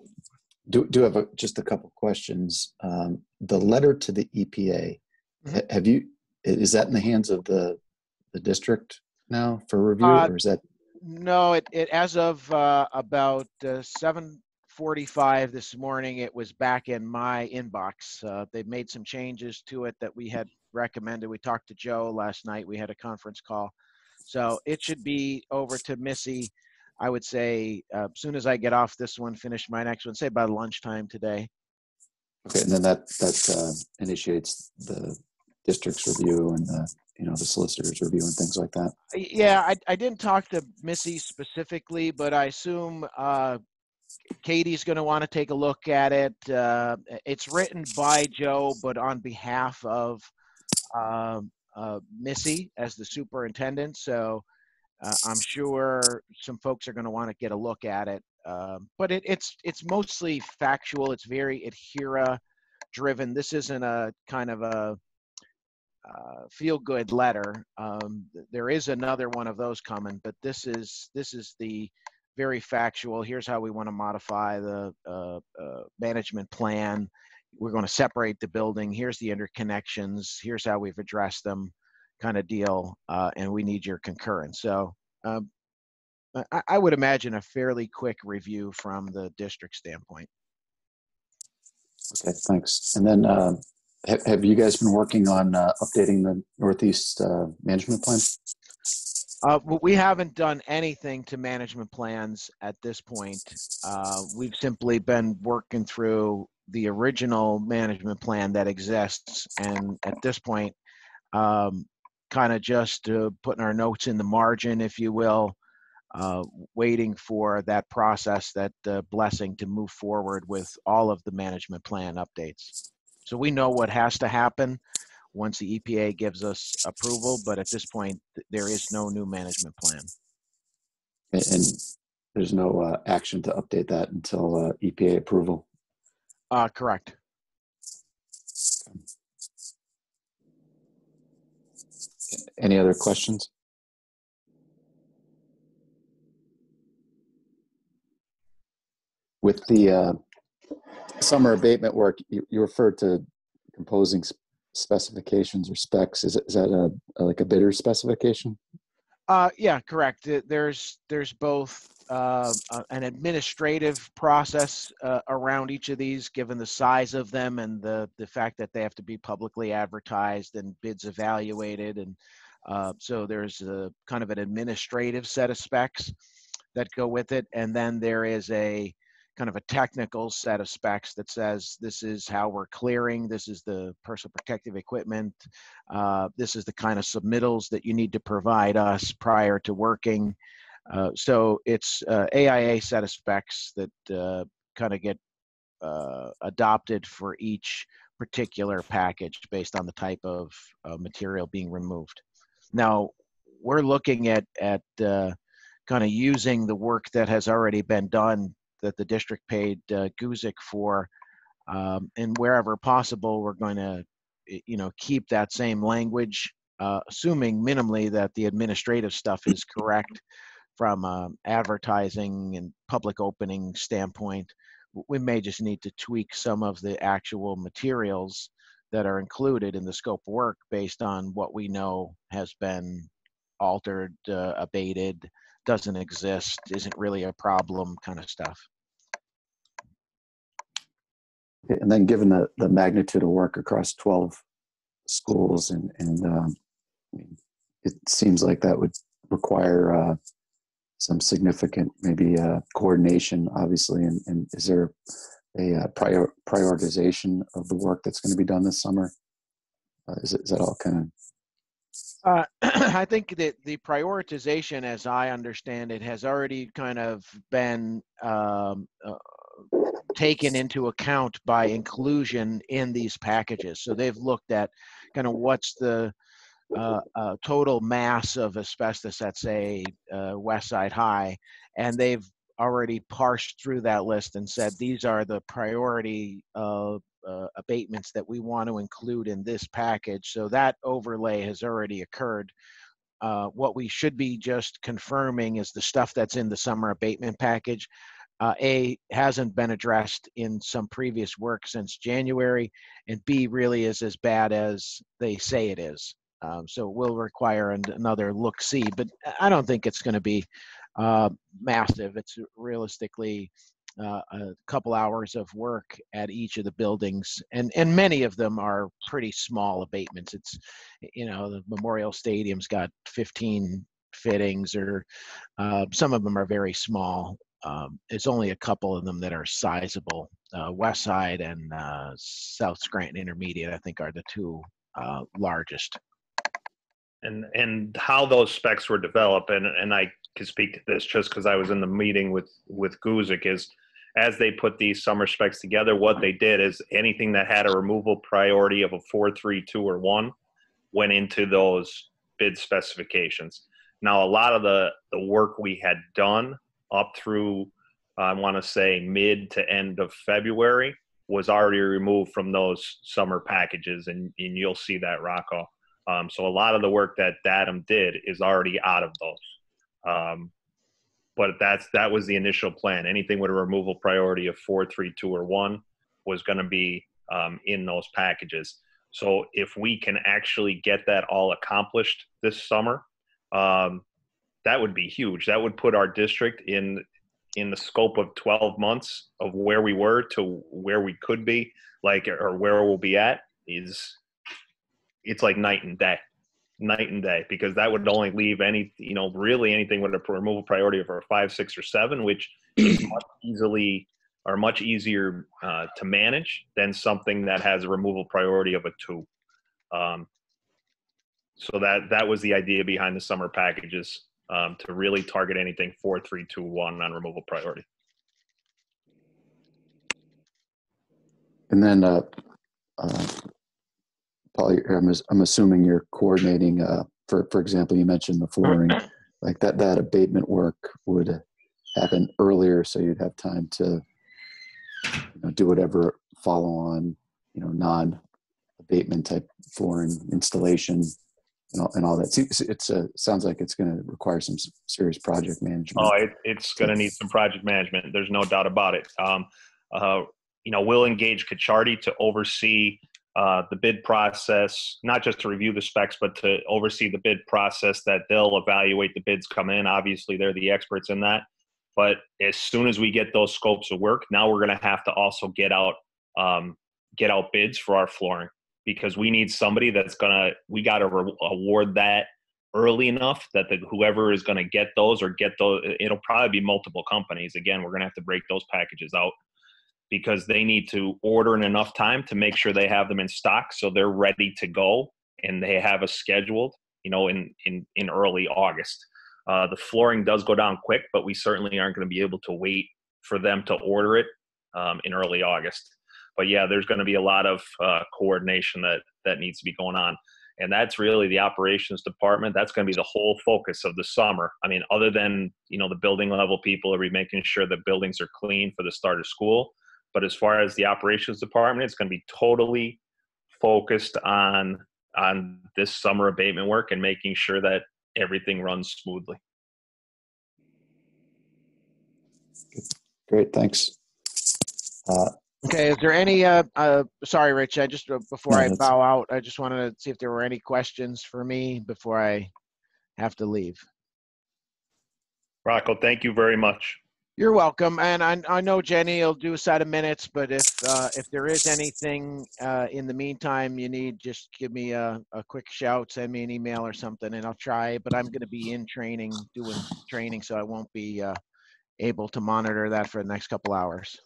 do do have a, just a couple questions. Um, the letter to the EPA, Mhm. have you? Is that in the hands of the the district now for review, Uh, or is that? No, it, it as of uh, about uh, 7:45 this morning, it was back in my inbox. Uh, they've made some changes to it that we had recommended. We talked to Joe last night. We had a conference call, so it should be over to Missy. I would say uh, as soon as I get off this one, finish my next one, say by lunchtime today. Okay, and then that that uh, initiates the district's review and the you know the solicitor's review and things like that. Yeah, I, I didn't talk to Missy specifically, but I assume uh, Katie's going to want to take a look at it. Uh, it's written by Joe, but on behalf of um uh, Missy as the superintendent. So uh, I'm sure some folks are going to want to get a look at it. Um, but it, it's it's mostly factual. It's very AHERA driven. This isn't a kind of a uh, feel good letter. Um, th- there is another one of those coming, but this is this is the very factual. Here's how we want to modify the uh, uh, management plan. We're going to separate the building. Here's the interconnections. Here's how we've addressed them, kind of deal. Uh, and we need your concurrence. So um, I, I would imagine a fairly quick review from the district standpoint. Okay, thanks. And then uh, have, have you guys been working on uh, updating the Northeast uh, management plan? Uh, we haven't done anything to management plans at this point. Uh, we've simply been working through the original management plan that exists, and at this point, um, kind of just uh, putting our notes in the margin, if you will, uh, waiting for that process, that uh, blessing to move forward with all of the management plan updates. So we know what has to happen once the EPA gives us approval, but at this point, there is no new management plan. And, and there's no uh, action to update that until uh, EPA approval. Uh, correct. Any other questions? With the uh, summer abatement work, you, you referred to composing specifications or specs. Is, is that a, a- like a bidder specification? Uh, yeah, correct. There's, there's both, uh, uh, an administrative process, uh, around each of these, given the size of them and the, the fact that they have to be publicly advertised and bids evaluated. And, uh, so there's a kind of an administrative set of specs that go with it. And then there is a kind of a technical set of specs that says this is how we're clearing, this is the personal protective equipment, uh, this is the kind of submittals that you need to provide us prior to working. Uh, so it's uh, AIA set of specs that uh, kind of get uh, adopted for each particular package based on the type of uh, material being removed. Now, we're looking at at kind of using the work that has already been done that the district paid uh, Guzik for, um, and wherever possible, we're going to you know keep that same language uh, assuming minimally that the administrative stuff is correct from um, advertising and public opening standpoint. We may just need to tweak some of the actual materials that are included in the scope of work based on what we know has been altered uh, abated doesn't exist isn't really a problem kind of stuff And then given the, the magnitude of work across 12 schools and, and um, it seems like that would require uh, some significant maybe uh, coordination, obviously. And, and is there a uh, prior, prioritization of the work that's going to be done this summer? Uh, is, it- is that all kind of Uh, [CLEARS THROAT] I think that the prioritization, as I understand it, has already kind of been um, uh, taken into account by inclusion in these packages. So they've looked at kind of what's the uh, uh, total mass of asbestos at, say, uh, West Side High, and they've already parsed through that list and said these are the priority uh, abatements that we want to include in this package. So that overlay has already occurred. Uh, what we should be just confirming is the stuff that's in the summer abatement package. Uh, A hasn't been addressed in some previous work since January, and B really is as bad as they say it is. Um, so it will require an, another look see, but I don't think it's going to be uh, massive. It's realistically uh, a couple hours of work at each of the buildings, and and many of them are pretty small abatements. It's you know the Memorial Stadium's got 15 fittings, or uh, some of them are very small. Um, it's only a couple of them that are sizable. Uh, West Side and uh, South Scranton Intermediate, I think, are the two uh, largest. and and how those specs were developed and and I can speak to this just because I was in the meeting with with Guzik is as they put these summer specs together what they did is anything that had a removal priority of a four, three, two, or 1 went into those bid specifications now a lot of the the work we had done up through I want to say mid to end of February was already removed from those summer packages and, and you'll see that Rocco um, so a lot of the work that Datum did is already out of those. Um, but that's that was the initial plan. Anything with a removal priority of four, three, two, or one was going to be um, in those packages. So if we can actually get that all accomplished this summer, um, that would be huge. That would put our district in in the scope of 12 months of where we were to where we could be, like or where we'll be at is it's like night and day night and day because that would only leave any you know really anything with a removal priority of a five six or seven which is much [CLEARS THROAT] easily or much easier uh, to manage than something that has a removal priority of a two. Um, so that that was the idea behind the summer packages um, to really target anything four three two one on removal priority. And then, uh, uh, Paul, I'm, I'm assuming you're coordinating, uh, for, for example, you mentioned the flooring, [CLEARS THROAT] like that, that abatement work would happen earlier, so you'd have time to, you know, do whatever follow on, you know, non-abatement type flooring installation and all, and all that. It's, it's a, sounds like it's going to require some serious project management. Oh, it, it's going to need some project management. There's no doubt about it. Um, uh, you know, we'll engage Kachardi to oversee uh, the bid process, not just to review the specs, but to oversee the bid process. That they'll evaluate the bids come in. Obviously, they're the experts in that. But as soon as we get those scopes of work, now we're going to have to also get out um, get out bids for our flooring because we need somebody that's going to. We got to re- award that early enough that the, whoever is going to get those or get those, it'll probably be multiple companies. Again, we're going to have to break those packages out because they need to order in enough time to make sure they have them in stock so they're ready to go and they have a scheduled, you know, in in in early August. Uh, the flooring does go down quick, but we certainly aren't going to be able to wait for them to order it um, in early August. But yeah, there's going to be a lot of uh, coordination that that needs to be going on and that's really the operations department that's going to be the whole focus of the summer i mean other than you know the building level people are we making sure the buildings are clean for the start of school but as far as the operations department it's going to be totally focused on on this summer abatement work and making sure that everything runs smoothly Great, thanks. Uh, Okay, is there any, uh, uh, sorry, Rich, I just, uh, before No, I bow out, I just wanted to see if there were any questions for me before I have to leave. rocco thank you very much You're welcome, and I, I know Jenny will do a set of minutes, but if, uh, if there is anything, uh, in the meantime you need, just give me a, a quick shout, send me an email or something, and I'll try, but I'm gonna be in training, doing training, so I won't be, uh, able to monitor that for the next couple hours.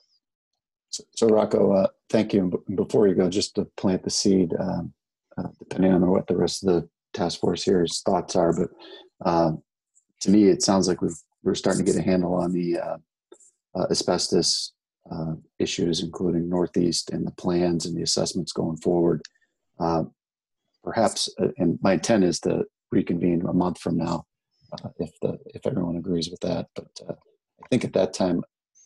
So, so Rocco, uh, thank you. And Before you go, just to plant the seed, um, uh, depending on what the rest of the task force here's thoughts are. But uh, to me, it sounds like we've, we're starting to get a handle on the uh, uh, asbestos uh, issues, including Northeast and the plans and the assessments going forward. Uh, perhaps, uh, and my intent is to reconvene a month from now, uh, if the if everyone agrees with that. But I think at that time,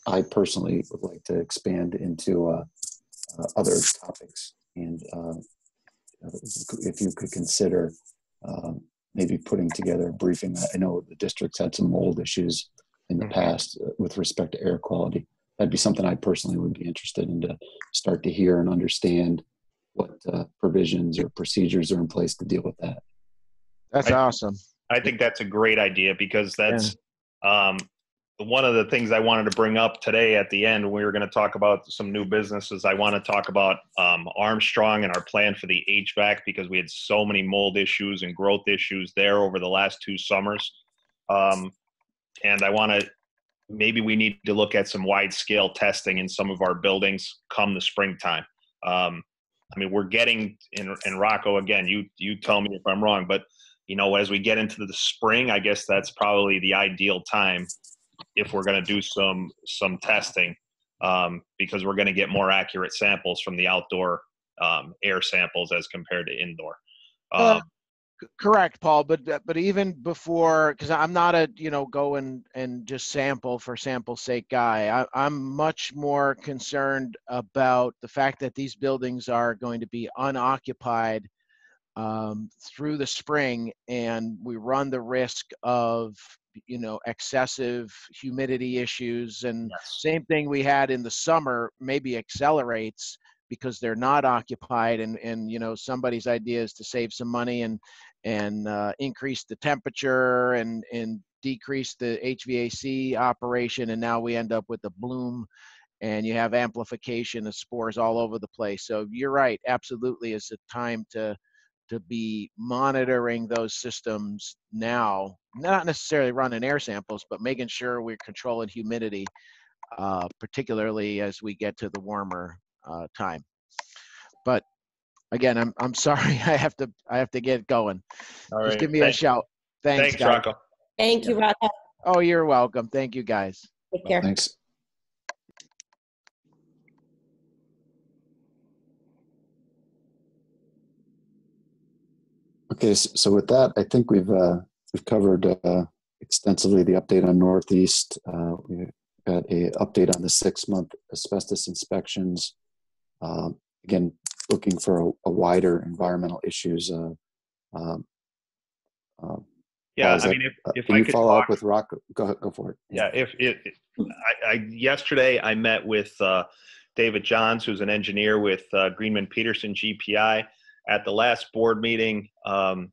I personally would like to expand into other topics, and if you could consider um, maybe putting together a briefing. I know the district's had some mold issues in the Mhm. past uh, with respect to air quality. That'd be something I personally would be interested in to start to hear and understand what uh, provisions or procedures are in place to deal with that. That's I- awesome. I think that's a great idea because that's um, one of the things I wanted to bring up today at the end. We were going to talk about some new businesses. I want to talk about um, Armstrong and our plan for the HVAC because we had so many mold issues and growth issues there over the last two summers. Um, and I want to maybe we need to look at some wide scale testing in some of our buildings come the springtime. Um, I mean, we're getting in, in Rocco again. You you tell me if I'm wrong, but you know, as we get into the spring, I guess that's probably the ideal time if we're going to do some some testing um, because we're going to get more accurate samples from the outdoor um, air samples as compared to indoor. Uh, Um, C- Correct, Paul, but but even before, because I'm not a you know go and and just sample for sample sake guy. I, I'm much more concerned about the fact that these buildings are going to be unoccupied um, through the spring, and we run the risk of you know excessive humidity issues and yes. same thing we had in the summer maybe accelerates because they're not occupied and and you know somebody's idea is to save some money and and uh, increase the temperature and and decrease the HVAC operation and now we end up with the bloom and you have amplification of spores all over the place so you're right absolutely it's a time to to be monitoring those systems now not necessarily running air samples but making sure we're controlling humidity uh, particularly as we get to the warmer uh, time. But again, I'm I'm [LAUGHS] sorry. I have to I have to get going. All Just right. give me a shout. Thanks, Thanks, guys. Rocco. Thank you, Rocco. Oh, you're welcome. Thank you, guys. Take care. Thanks. Okay, so with that, I think we've uh, we've covered uh, extensively the update on Northeast. Uh, we've got a update on the six month asbestos inspections. Uh, again, looking for a, a wider environmental issues. Uh, um, uh, Yeah, I mean, if, uh, if can I you could follow talk, up with Rock? Go go for it. yeah, if it, I, I yesterday I met with uh, David Johns, who's an engineer with uh, Greenman-Pedersen GPI. At the last board meeting, um,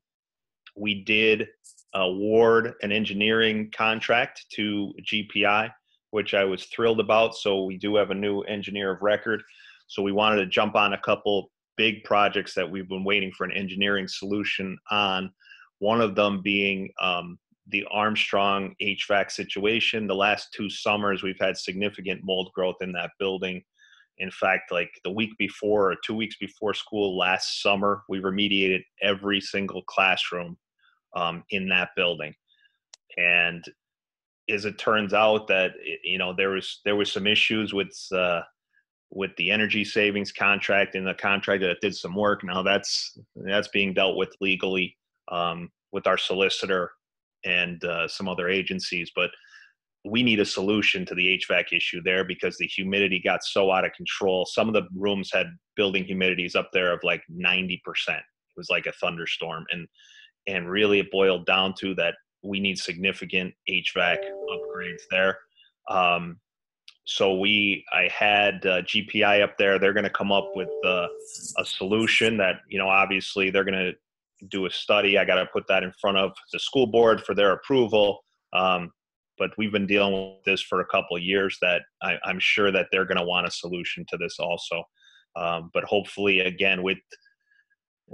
we did award an engineering contract to GPI, which I was thrilled about. So we do have a new engineer of record. So we wanted to jump on a couple big projects that we've been waiting for an engineering solution on. One of them being um, the Armstrong HVAC situation. The last two summers, we've had significant mold growth in that building. In fact, like the week before or two weeks before school last summer, we remediated every single classroom um, in that building. And as it turns out, that you know there was there was some issues with uh, with the energy savings contract and the contract that did some work. Now that's that's being dealt with legally um, with our solicitor and uh, some other agencies, but we need a solution to the HVAC issue there because the humidity got so out of control. Some of the rooms had building humidities up there of like 90%. It was like a thunderstorm. And and really it boiled down to that we need significant HVAC upgrades there. Um, so we, I had uh, GPI up there. They're going to come up with uh, a solution that you know. Obviously, they're going to do a study. I got to put that in front of the school board for their approval. Um, but we've been dealing with this for a couple years. That I, I'm sure that they're going to want a solution to this also. Um, but hopefully, again, with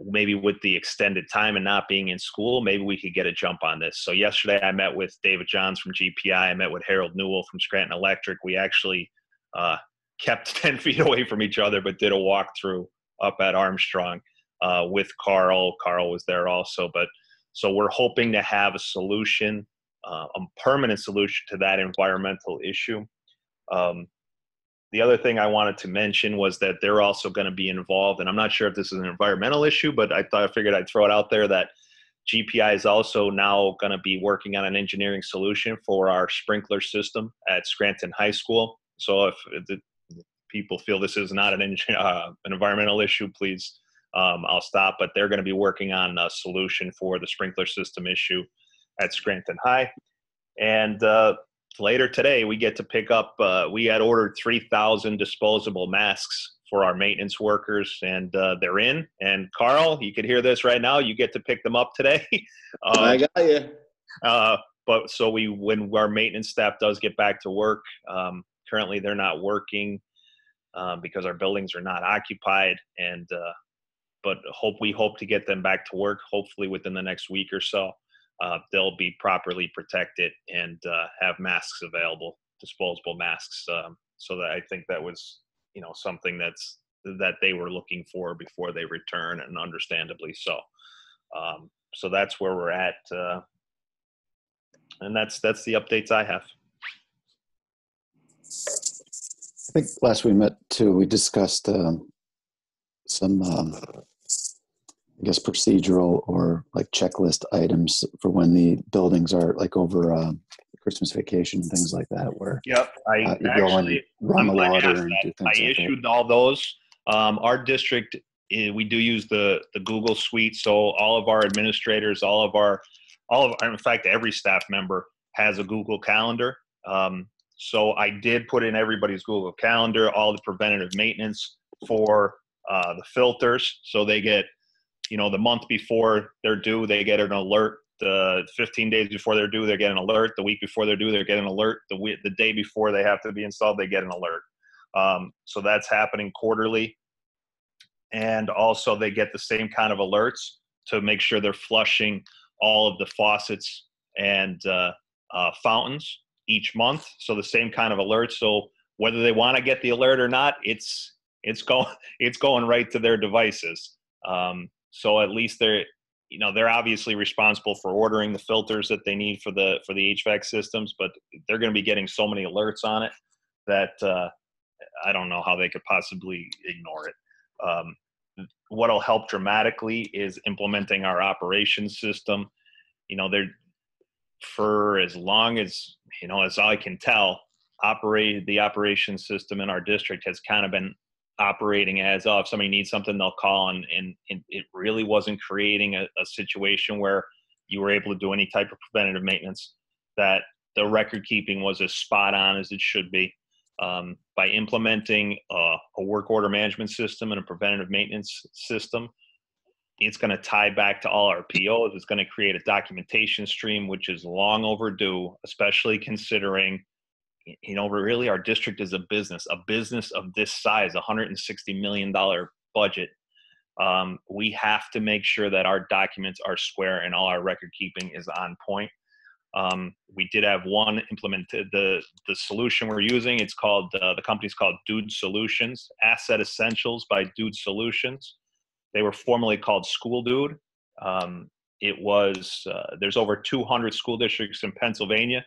maybe with the extended time and not being in school, maybe we could get a jump on this. So yesterday I met with David Johns from GPI. I met with Harold Newell from Scranton Electric. We actually uh, kept [LAUGHS] 10 feet away from each other, but did a walkthrough up at Armstrong. uh, with Carl. Carl was there also, but so we're hoping to have a solution, uh, a permanent solution to that environmental issue. Um, the other thing I wanted to mention was that they're also going to be involved, and I'm not sure if this is an environmental issue, but I thought I figured I'd throw it out there that GPI is also now going to be working on an engineering solution for our sprinkler system at Scranton High School. So if the people feel this is not an, [LAUGHS] uh, an environmental issue, please, um, I'll stop. But they're going to be working on a solution for the sprinkler system issue at Scranton High. And uh, later today, we get to pick up, uh, we had ordered 3,000 disposable masks for our maintenance workers, and uh, they're in. And Carl, you could hear this right now. You get to pick them up today. [LAUGHS] uh, I got you. uh, but so we, when our maintenance staff does get back to work, um, currently they're not working um, because our buildings are not occupied. And uh, but hope we hope to get them back to work, hopefully within the next week or so. Uh, they'll be properly protected and uh, have masks available, disposable masks. Um, so that I think that was you know something that's that they were looking for before they return, and understandably so. Um, so that's where we're at, uh, and that's that's the updates I have. I think last we met too, we discussed um, some, um, I guess, procedural or like checklist items for when the buildings are like over uh, Christmas vacation and things like that, where Yep, I uh, you go and actually run I'm the water and that. do I things like that. issued all those. Um, our district, eh, we do use the the Google Suite, so all of our administrators, all of our, all of, in fact, every staff member has a Google Calendar. Um, so I did put in everybody's Google Calendar, all the preventative maintenance for uh, the filters, so they get, you know, the month before they're due, they get an alert. The 15 days before they're due, they get an alert. The week before they're due, they get an alert. The week, the day before they have to be installed, they get an alert. Um, so that's happening quarterly. And also, they get the same kind of alerts to make sure they're flushing all of the faucets and uh, uh, fountains each month. So the same kind of alerts. So whether they want to get the alert or not, it's it's going [LAUGHS] it's going right to their devices. Um, so at least they're you know they're obviously responsible for ordering the filters that they need for the for the HVAC systems, but they're going to be getting so many alerts on it that uh, I don't know how they could possibly ignore it. Um, what'll help dramatically is implementing our operations system. You know, they're for as long as you know, as I can tell, operate the operations system in our district has kind of been operating as oh, if somebody needs something, they'll call, and and, and it really wasn't creating a, a situation where you were able to do any type of preventative maintenance. That the record keeping was as spot on as it should be. Um, by implementing a, a work order management system and a preventative maintenance system, it's going to tie back to all our POs. It's going to create a documentation stream, which is long overdue, especially considering, you know, really our district is a business, a business of this size, a $160 million budget. Um, we have to make sure that our documents are square and all our record keeping is on point. Um, we did have one implemented the the solution we're using. It's called uh, the company's called Dude Solutions, Asset Essentials by Dude Solutions. They were formerly called School Dude. Um, it was uh, there's over 200 school districts in Pennsylvania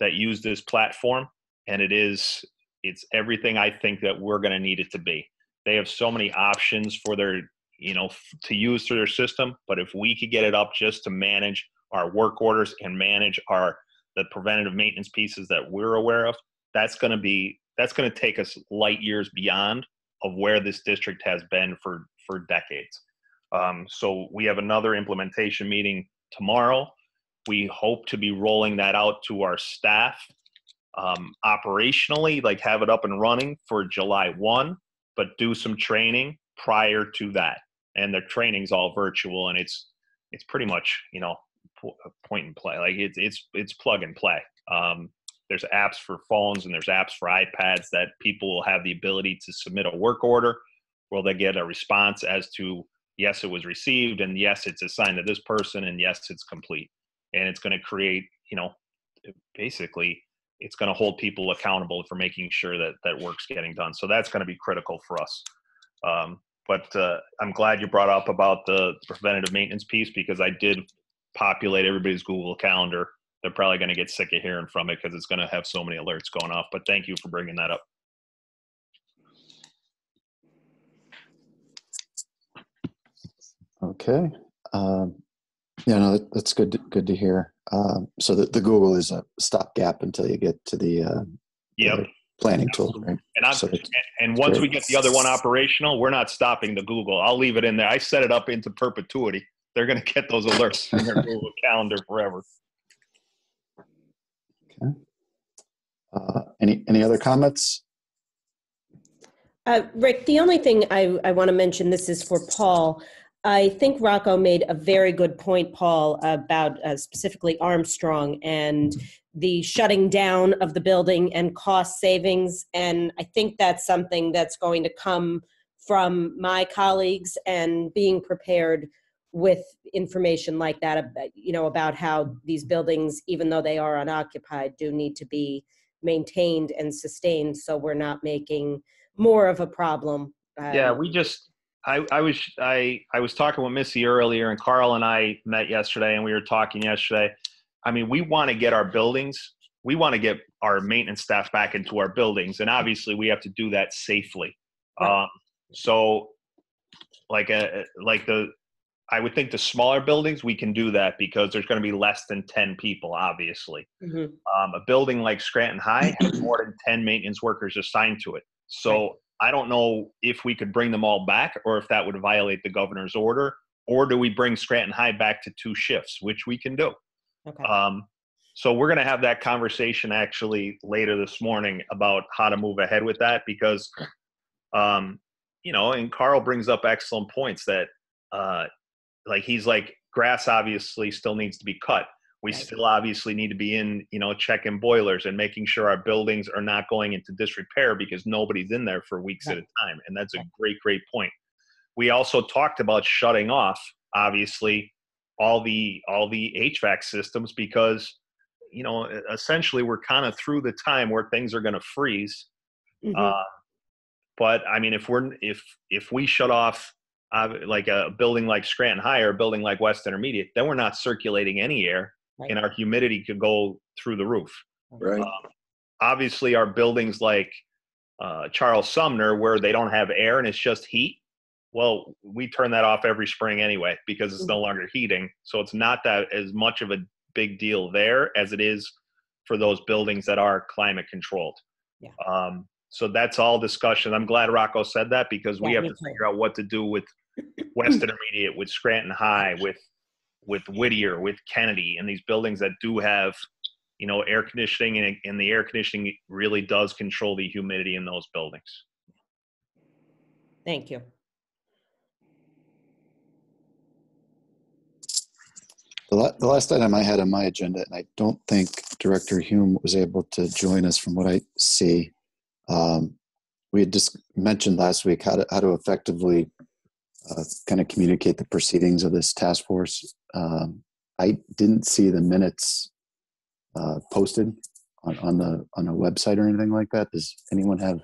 that use this platform, and it is it's everything I think that we're going to need it to be. They have so many options for their you know to use through their system, but if we could get it up just to manage our work orders and manage our the preventative maintenance pieces that we're aware of, that's going to be that's going to take us light years beyond of where this district has been for for decades. Um, so we have another implementation meeting tomorrow. We hope to be rolling that out to our staff um, operationally, like have it up and running for July 1, but do some training prior to that. And the training's all virtual and it's it's pretty much, you know, point and play. Like it's it's it's plug and play. Um, there's apps for phones and there's apps for iPads that people will have the ability to submit a work order. Will they get a response as to yes, it was received, and yes, it's assigned to this person, and yes, it's complete. And it's going to create, you know, basically, it's going to hold people accountable for making sure that that work's getting done. So that's going to be critical for us. Um, but uh, I'm glad you brought up about the preventative maintenance piece because I did populate everybody's Google Calendar. They're probably going to get sick of hearing from it because it's going to have so many alerts going off. But thank you for bringing that up. Okay. Um, yeah, no, that, that's good. To, good to hear. Um, so the, the Google is a stopgap until you get to the uh, Yep. the planning tool, right? And I'm So it's- and once we get the other one operational, we're not stopping the Google. I'll leave it in there. I set it up into perpetuity. They're going to get those alerts in their [LAUGHS] Google Calendar forever. Uh, any any other comments? Uh, Rick, the only thing I, I want to mention, this is for Paul. I think Rocco made a very good point, Paul, about uh, specifically Armstrong and the shutting down of the building and cost savings. And I think that's something that's going to come from my colleagues and being prepared with information like that, you know, about how these buildings, even though they are unoccupied, do need to be maintained and sustained so we're not making more of a problem. Uh, Yeah, we just I I was I I was talking with Missy earlier and Carl and I met yesterday and we were talking yesterday. I mean, we want to get our buildings, we want to get our maintenance staff back into our buildings and obviously we have to do that safely. Right. Um so like a like the I would think the smaller buildings we can do that because there's going to be less than 10 people obviously. mhm. Um, a building like Scranton High has more than 10 maintenance workers assigned to it. So I don't know if we could bring them all back or if that would violate the governor's order. Or do we bring Scranton High back to two shifts, which we can do? Okay. Um, so we're going to have that conversation actually later this morning about how to move ahead with that because, um, you know, and Carl brings up excellent points that, uh, like he's like grass obviously still needs to be cut. We Right. still obviously need to be in, you know, checking boilers and making sure our buildings are not going into disrepair because nobody's in there for weeks at a time. And that's a great, great point. We also talked about shutting off, obviously, all the all the HVAC systems because you know essentially we're kind of through the time where things are going to freeze. Mhm. Uh, but I mean, if we're if if we shut off uh, like a building like Scranton High or a building like West Intermediate, then we're not circulating any air, Right. and our humidity could go through the roof. Right. Um, obviously, our buildings like uh, Charles Sumner, where they don't have air and it's just heat, well, we turn that off every spring anyway because it's no longer heating. So it's not that as much of a big deal there as it is for those buildings that are climate controlled. Yeah. Um, so that's all discussion. I'm glad Rocco said that because we have to too. figure out what to do with West Intermediate, with Scranton High, with with Whittier, with Kennedy, and these buildings that do have, you know, air conditioning, and, and the air conditioning really does control the humidity in those buildings. Thank you. The, la- the last item I had on my agenda, and I don't think Director Hume was able to join us from what I see. Um, we had just mentioned last week how to, how to effectively uh, kind of communicate the proceedings of this task force. Um, I didn't see the minutes uh, posted on, on the on a website or anything like that. Does anyone have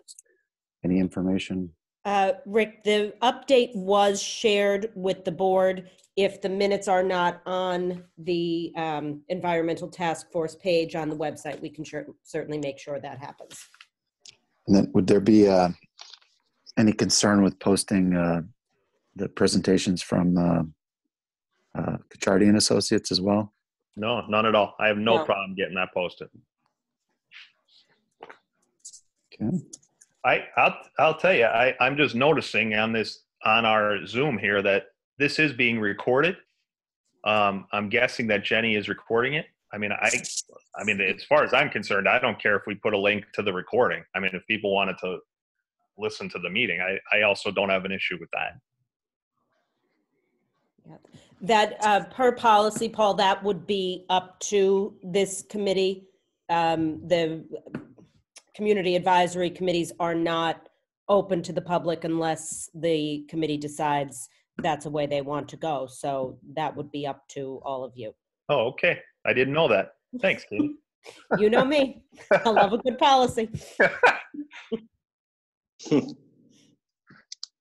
any information? Uh, Rick, the update was shared with the board. If the minutes are not on the um, Environmental Task Force page on the website, we can cer- certainly make sure that happens. And then would there be uh, any concern with posting uh, the presentations from uh, uh, Cachardi and Associates as well? No, none at all. I have no No. problem getting that posted. Okay. I, I'll, I'll tell you, I, I'm just noticing on this, on our Zoom here that this is being recorded. Um, I'm guessing that Jenny is recording it. I mean, I, I mean, as far as I'm concerned, I don't care if we put a link to the recording. I mean, if people wanted to listen to the meeting, I, I also don't have an issue with that. That, uh, per policy, Paul, that would be up to this committee. Um, The community advisory committees are not open to the public unless the committee decides that's a way they want to go. So that would be up to all of you. Oh, okay. I didn't know that. Thanks, Katie. [LAUGHS] You know me. I love a good policy. [LAUGHS]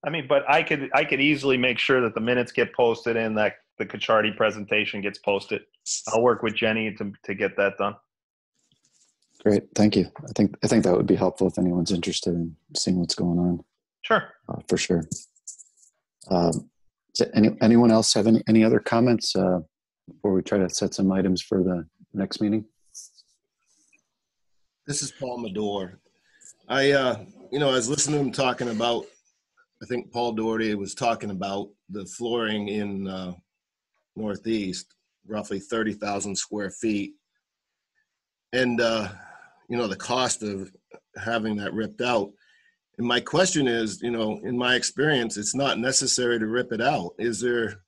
I mean, but I could I could easily make sure that the minutes get posted and that the Kachardi presentation gets posted. I'll work with Jenny to to get that done. Great, thank you. I think I think that would be helpful if anyone's interested in seeing what's going on, Sure. uh, for sure. Um, any anyone else have any any other comments uh, before we try to set some items for the next meeting? This is Paul Madore. I, uh, you know, I was listening to him talking about, I think Paul Doherty was talking about the flooring in uh, Northeast, roughly 30,000 square feet. And, uh, you know, the cost of having that ripped out. And my question is, you know, in my experience, it's not necessary to rip it out. Is there,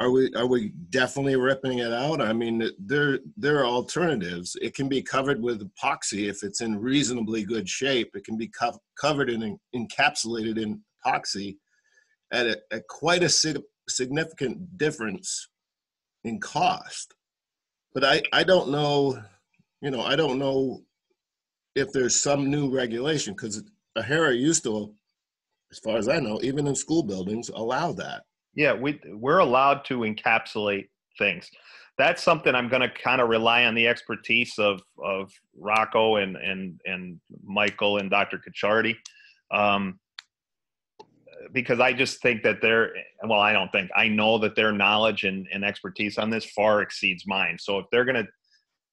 are we are we definitely ripping it out? I mean, there there are alternatives. It can be covered with epoxy if it's in reasonably good shape. It can be co- covered and encapsulated in epoxy at, a, quite a sig- significant difference in cost. But I I don't know, you know, I don't know if there's some new regulation because AHERA used to, as far as I know, even in school buildings, allow that. Yeah, we we're allowed to encapsulate things. That's something I'm going to kind of rely on the expertise of of Rocco and and and Michael and Dr. Kachardi, um, because I just think that their well, I don't think I know that their knowledge and, and expertise on this far exceeds mine. So if they're going to,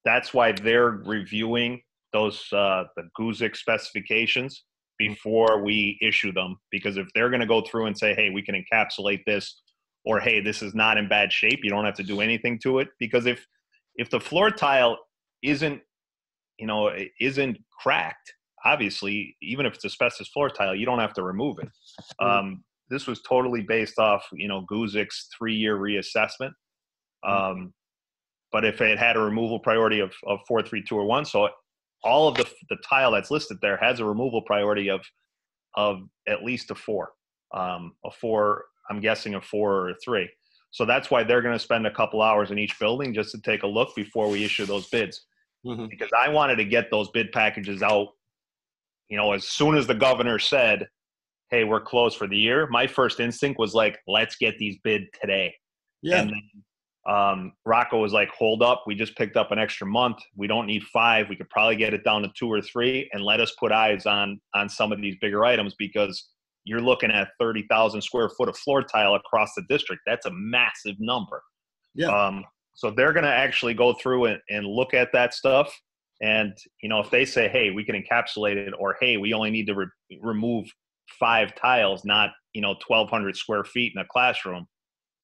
that's why they're reviewing those uh, the Guzik specifications before we issue them because if they're going to go through and say hey we can encapsulate this or hey this is not in bad shape you don't have to do anything to it because if if the floor tile isn't you know isn't cracked obviously even if it's asbestos floor tile you don't have to remove it. Um, this was totally based off you know Guzik's three year reassessment um, but if it had a removal priority of, of 432 or 1 so all of the the tile that's listed there has a removal priority of of at least a four, um, a four. I'm guessing a four or a three. So that's why they're going to spend a couple hours in each building just to take a look before we issue those bids. Mhm. Because I wanted to get those bid packages out, you know, as soon as the governor said, "Hey, we're closed for the year." My first instinct was like, "Let's get these bid today." Yeah. And then um, Rocco was like, hold up, we just picked up an extra month. We don't need five. We could probably get it down to two or three and let us put eyes on on some of these bigger items because you're looking at 30,000 square foot of floor tile across the district. That's a massive number. Yeah. Um, so they're going to actually go through and, and look at that stuff. And, you know, if they say, hey, we can encapsulate it, or hey, we only need to re- remove five tiles, not, you know, 1,200 square feet in a classroom,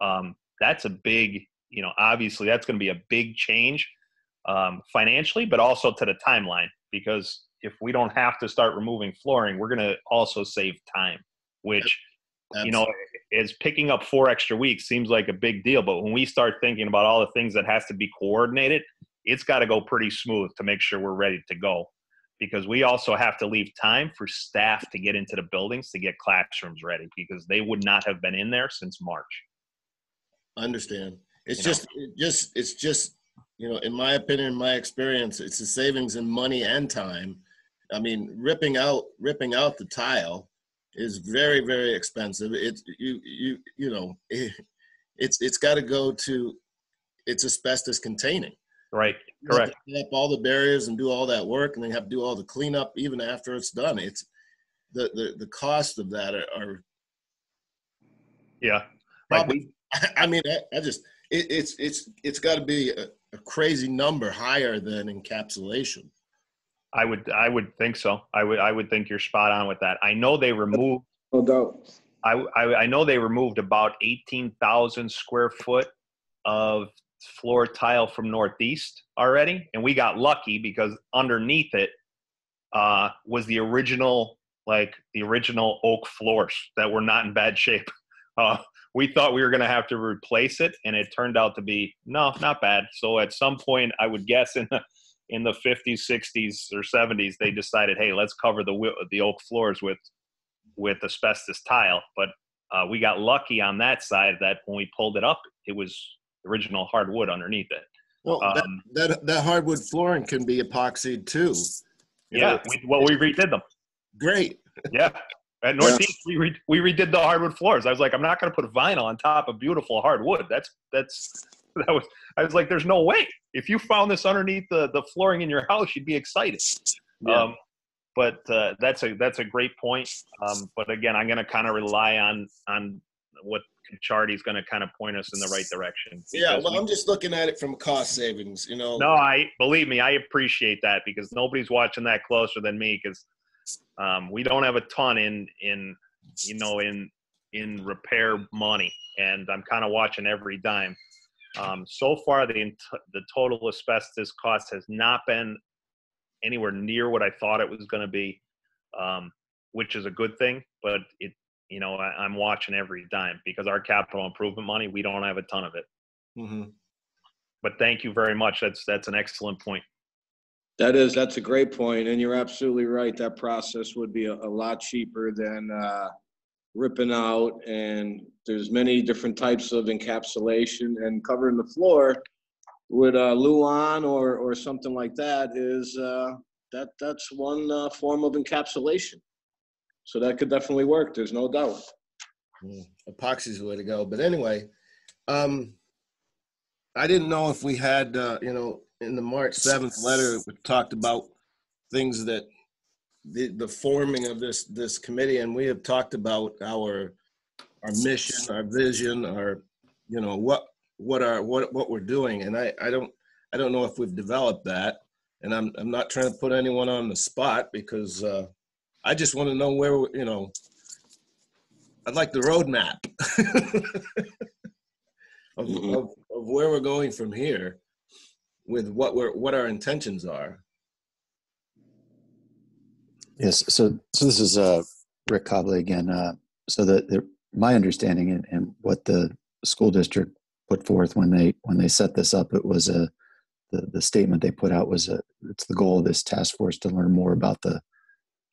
um, that's a big, you know, obviously that's going to be a big change um, financially, but also to the timeline because if we don't have to start removing flooring, we're going to also save time, which, you know, is picking up four extra weeks seems like a big deal. But when we start thinking about all the things that has to be coordinated, it's got to go pretty smooth to make sure we're ready to go because we also have to leave time for staff to get into the buildings to get classrooms ready because they would not have been in there since March. Understand. It's You just, it just, it's just, you know, in my opinion, in my experience, it's a savings in money and time. I mean, ripping out, ripping out the tile is very, very expensive. It's you, you, you know, [LAUGHS] it's it's got to go to, it's asbestos containing. Right. Correct. Up all the barriers and do all that work, and then have to do all the cleanup even after it's done. It's the the the cost of that are, are Yeah. Like Probably. we, [LAUGHS] I mean, I, I just it, it's it's it's got to be a, a crazy number higher than encapsulation. I would I would think so. I would I would think you're spot on with that. I know they removed No doubt. I I, I know they removed about 18,000 square foot of floor tile from Northeast already, and we got lucky because underneath it uh, was the original like the original oak floors that were not in bad shape. [LAUGHS] Uh, we thought we were going to have to replace it, and it turned out to be no, not bad. So at some point, I would guess in the in the 50s, 60s, or 70s, they decided, hey, let's cover the the oak floors with with asbestos tile. But uh, we got lucky on that side that when we pulled it up, it was original hardwood underneath it. Well, that, Um, that that hardwood flooring can be epoxied too. You yeah, know, we, well, we redid them. great. Yeah, At Northeast, we re- we redid the hardwood floors. I was like, I'm not going to put vinyl on top of beautiful hardwood. That's that's [LAUGHS] that was. I was like, there's no way. If you found this underneath the the flooring in your house, you'd be excited. Yeah. Um, but uh, that's a that's a great point. Um, but again, I'm going to kind of rely on on what Chardy's going to kind of point us in the right direction. Yeah, well, we- I'm just looking at it from cost savings, you know. no, I believe me, I appreciate that because nobody's watching that closer than me because um, we don't have a ton in in you know in in repair money, and I'm kind of watching every dime. Um, so far, the the total asbestos cost has not been anywhere near what I thought it was going to be, um, which is a good thing. But it, you know, I, I'm watching every dime because our capital improvement money, we don't have a ton of it. Mhm. But thank you very much. That's that's an excellent point. That is, that's a great point, and you're absolutely right. That process would be a, a lot cheaper than uh, ripping out, and there's many different types of encapsulation, and covering the floor with uh, lauan or or something like that is uh, that that's one uh, form of encapsulation. So that could definitely work. There's no doubt. Yeah, Epoxy's the way to go. But anyway, um, I didn't know if we had, uh, you know, in the March 7th letter, we talked about things that the, the forming of this, this committee, and we have talked about our, our mission, our vision, our, you know, what, what are, what, what we're doing. And I, I don't, I don't know if we've developed that. And I'm, I'm not trying to put anyone on the spot because, uh, I just want to know where, you know, I'd like the roadmap [LAUGHS] of, Mhm. of, of where we're going from here with what we're what our intentions are. Yes. So, so this is uh, Rick Cobley again. Uh, so the, the my understanding and, and what the school district put forth when they when they set this up, it was a the, the statement they put out was a, it's the goal of this task force to learn more about the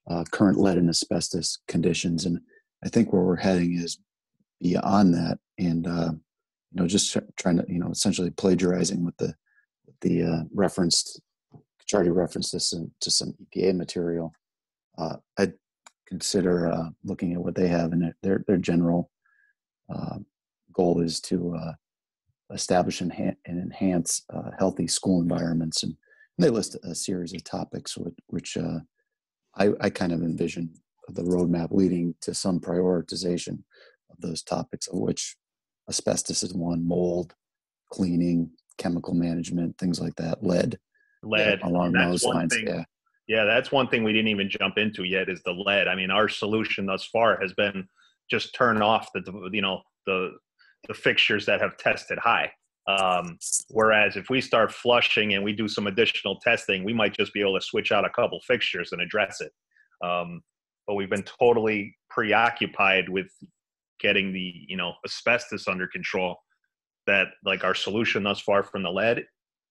uh, current lead and asbestos conditions, and I think where we're heading is beyond that, and uh, you know just trying to you know essentially plagiarizing with the the uh, referenced Charlie referenced this in, to some EPA material uh, I'd consider uh, looking at what they have, and their their, general uh, goal is to uh, establish and, enhan- and enhance uh, healthy school environments, and, they list a series of topics which, which I, I kind of envision the roadmap leading to some prioritization of those topics, of which asbestos is one, mold, cleaning, chemical management, things like that, lead, Lead. along That's those lines. thing. Yeah. Yeah, that's one thing we didn't even jump into yet is the lead. I mean, our solution thus far has been just turn off the you know the the fixtures that have tested high. Um, whereas if we start flushing and we do some additional testing, we might just be able to switch out a couple fixtures and address it. Um, but we've been totally preoccupied with getting the you know asbestos under control. That like our solution thus far from the lead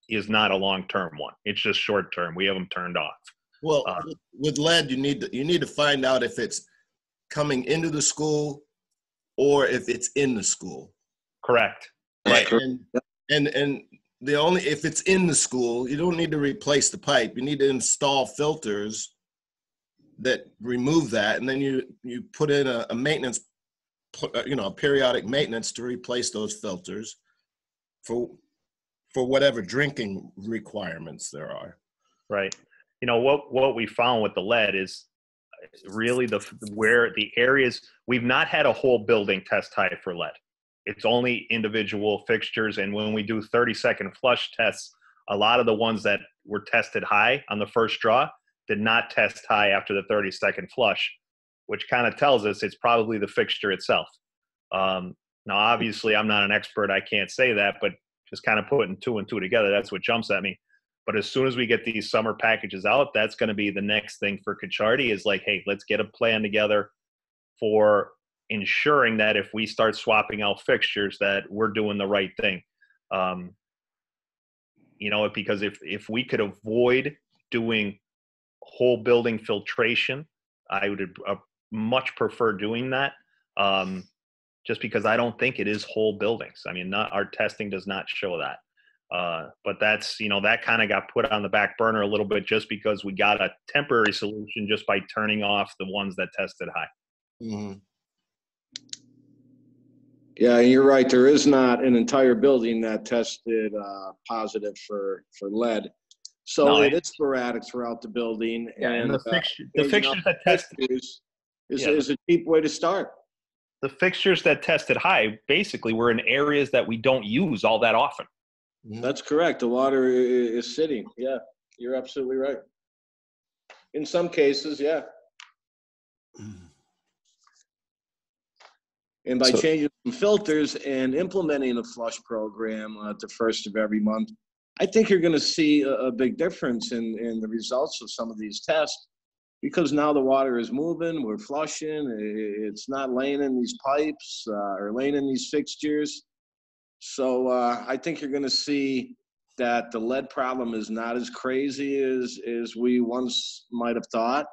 is not a long term one. It's just short term. We have them turned off. Well, Uh, with- with lead, you need to, you need to find out if it's coming into the school or if it's in the school. Correct. Right. And, and and the only if it's in the school, you don't need to replace the pipe. You need to install filters that remove that, and then you you put in a, a maintenance, uh, you know, a periodic maintenance to replace those filters for for whatever drinking requirements there are. Right. You know what what we found with the lead is really the where the areas we've not had a whole building test high for lead. It's only individual fixtures, and when we do 30 second flush tests, a lot of the ones that were tested high on the first draw did not test high after the 30 second flush, which kind of tells us it's probably the fixture itself. Um, now, obviously, I'm not an expert; I can't say that, but just kind of putting two and two together, that's what jumps at me. But as soon as we get these summer packages out, that's going to be the next thing for Kachardi is like, hey, let's get a plan together for ensuring that if we start swapping out fixtures, that we're doing the right thing. Um, you know, because if if we could avoid doing whole building filtration, I would uh, much prefer doing that. Um, just because I don't think it is whole buildings. I mean, not our testing does not show that. Uh, but that's you know that kind of got put on the back burner a little bit just because we got a temporary solution just by turning off the ones that tested high. Mhm. Yeah, and you're right. There is not an entire building that tested uh, positive for for lead. So No, it I- is sporadic throughout the building. Yeah, and the, uh, fixture, the fixtures that test fixtures is, Yeah. is a cheap way to start. The fixtures that tested high basically were in areas that we don't use all that often. Mhm. That's correct. The water i- i- is sitting. Yeah, you're absolutely right. In some cases, yeah. [CLEARS THROAT] And by So- changing some filters and implementing a flush program uh, at the first of every month, I think you're going to see a, a big difference in, in the results of some of these tests because now the water is moving, we're flushing, it's not laying in these pipes uh, or laying in these fixtures. So uh, I think you're going to see that the lead problem is not as crazy as, as we once might have thought.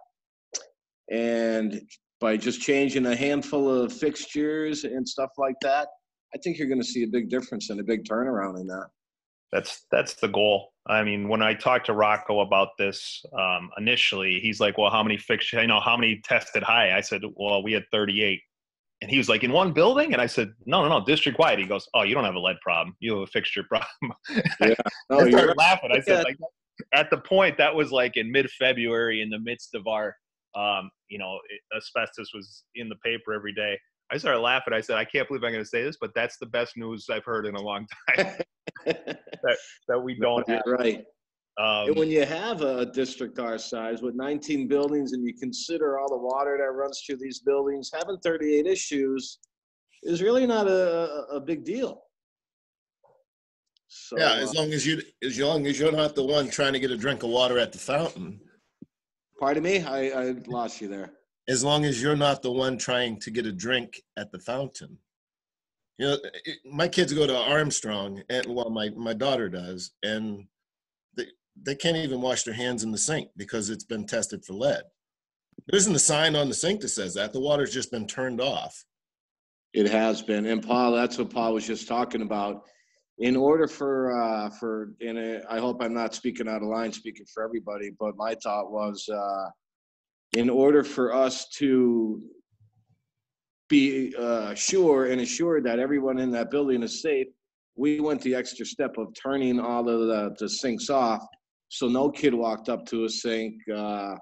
And by just changing a handful of fixtures and stuff like that, I think you're going to see a big difference and a big turnaround in that. That's that's the goal. I mean, when I talked to Rocco about this um, initially, he's like, "Well, how many fixtures? You know, how many tested high?" I said, "Well, we had 38." And he was like, "In one building?" And I said, "No, no, no, district wide." He goes, "Oh, you don't have a lead problem. You have a fixture problem." [LAUGHS] Yeah. No, I you're started laughing. I said, Yeah. like, at the point that was like in mid-February, in the midst of our, um, you know, asbestos was in the paper every day. I started laughing. I said, "I can't believe I'm going to say this, but that's the best news I've heard in a long [LAUGHS] time that we don't have." Right. Um, And when you have a district our size with 19 buildings and you consider all the water that runs through these buildings, having 38 issues is really not a, a- a big deal. So, Yeah, uh, as long as you, as long as you're not the one trying to get a drink of water at the fountain, pardon me, I, I lost you there. as long as you're not the one trying to get a drink at the fountain. You know, it- my kids go to Armstrong, and well, my my daughter does, and they they can't even wash their hands in the sink because it's been tested for lead. There isn't a sign on the sink that says that. The water's just been turned off. It has been, and Paul, that's what Paul was just talking about. In order for, uh, for, and I hope I'm not speaking out of line, speaking for everybody, but my thought was, uh, in order for us to be, uh, sure and assured that everyone in that building is safe, we went the extra step of turning all of the, the sinks off. So no kid walked up to a sink, uh,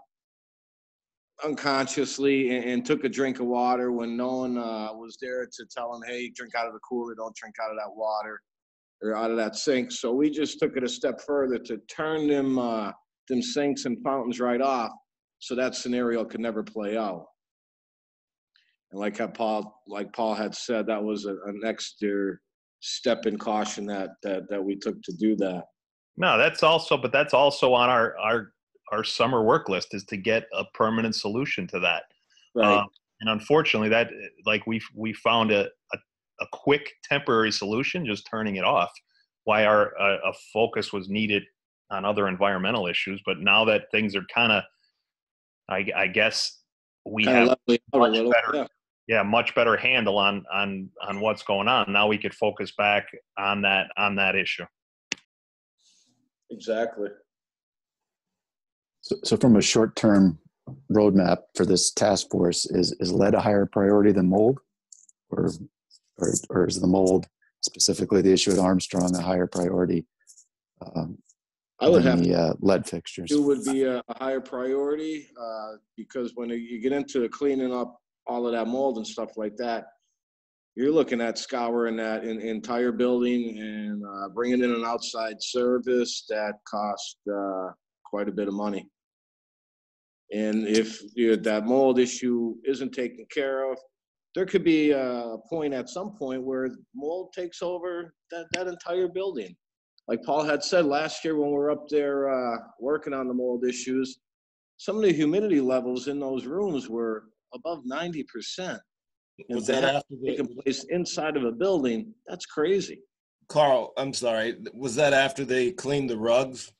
unconsciously and, and took a drink of water when no one uh, was there to tell him, hey, drink out of the cooler, don't drink out of that water or out of that sink. So we just took it a step further to turn them uh, them sinks and fountains right off, so that scenario could never play out. And like how Paul, like Paul had said, that was a, an extra step in caution that that that we took to do that. no, that's also, but that's also on our our our summer work list is to get a permanent solution to that. Right. Um, and unfortunately, that like we we found a, a a quick temporary solution, just turning it off. Why our uh, a focus was needed on other environmental issues, but now that things are kind of, I, I guess we Kinda have a much better. Yeah. Yeah much better handle on on on what's going on. Now we could focus back on that on that issue. Exactly. So, so from a short-term roadmap for this task force, is, is lead a higher priority than mold? Or, or, or is the mold, specifically the issue at Armstrong, a higher priority um, I would than have the uh, lead fixtures? It would be a a higher priority, uh, because when you get into cleaning up all of that mold and stuff like that, you're looking at scouring that en- entire building and, uh, bringing in an outside service that cost, uh, quite a bit of money. And if you- that mold issue isn't taken care of, there could be a point at some point where mold takes over that, that entire building like Paul had said last year when we were up there uh, working on the mold issues, some of the humidity levels in those rooms were above 90%. And Was to that after taken the, place inside of a building, that's crazy. Carl, I'm sorry, was that after they cleaned the rugs?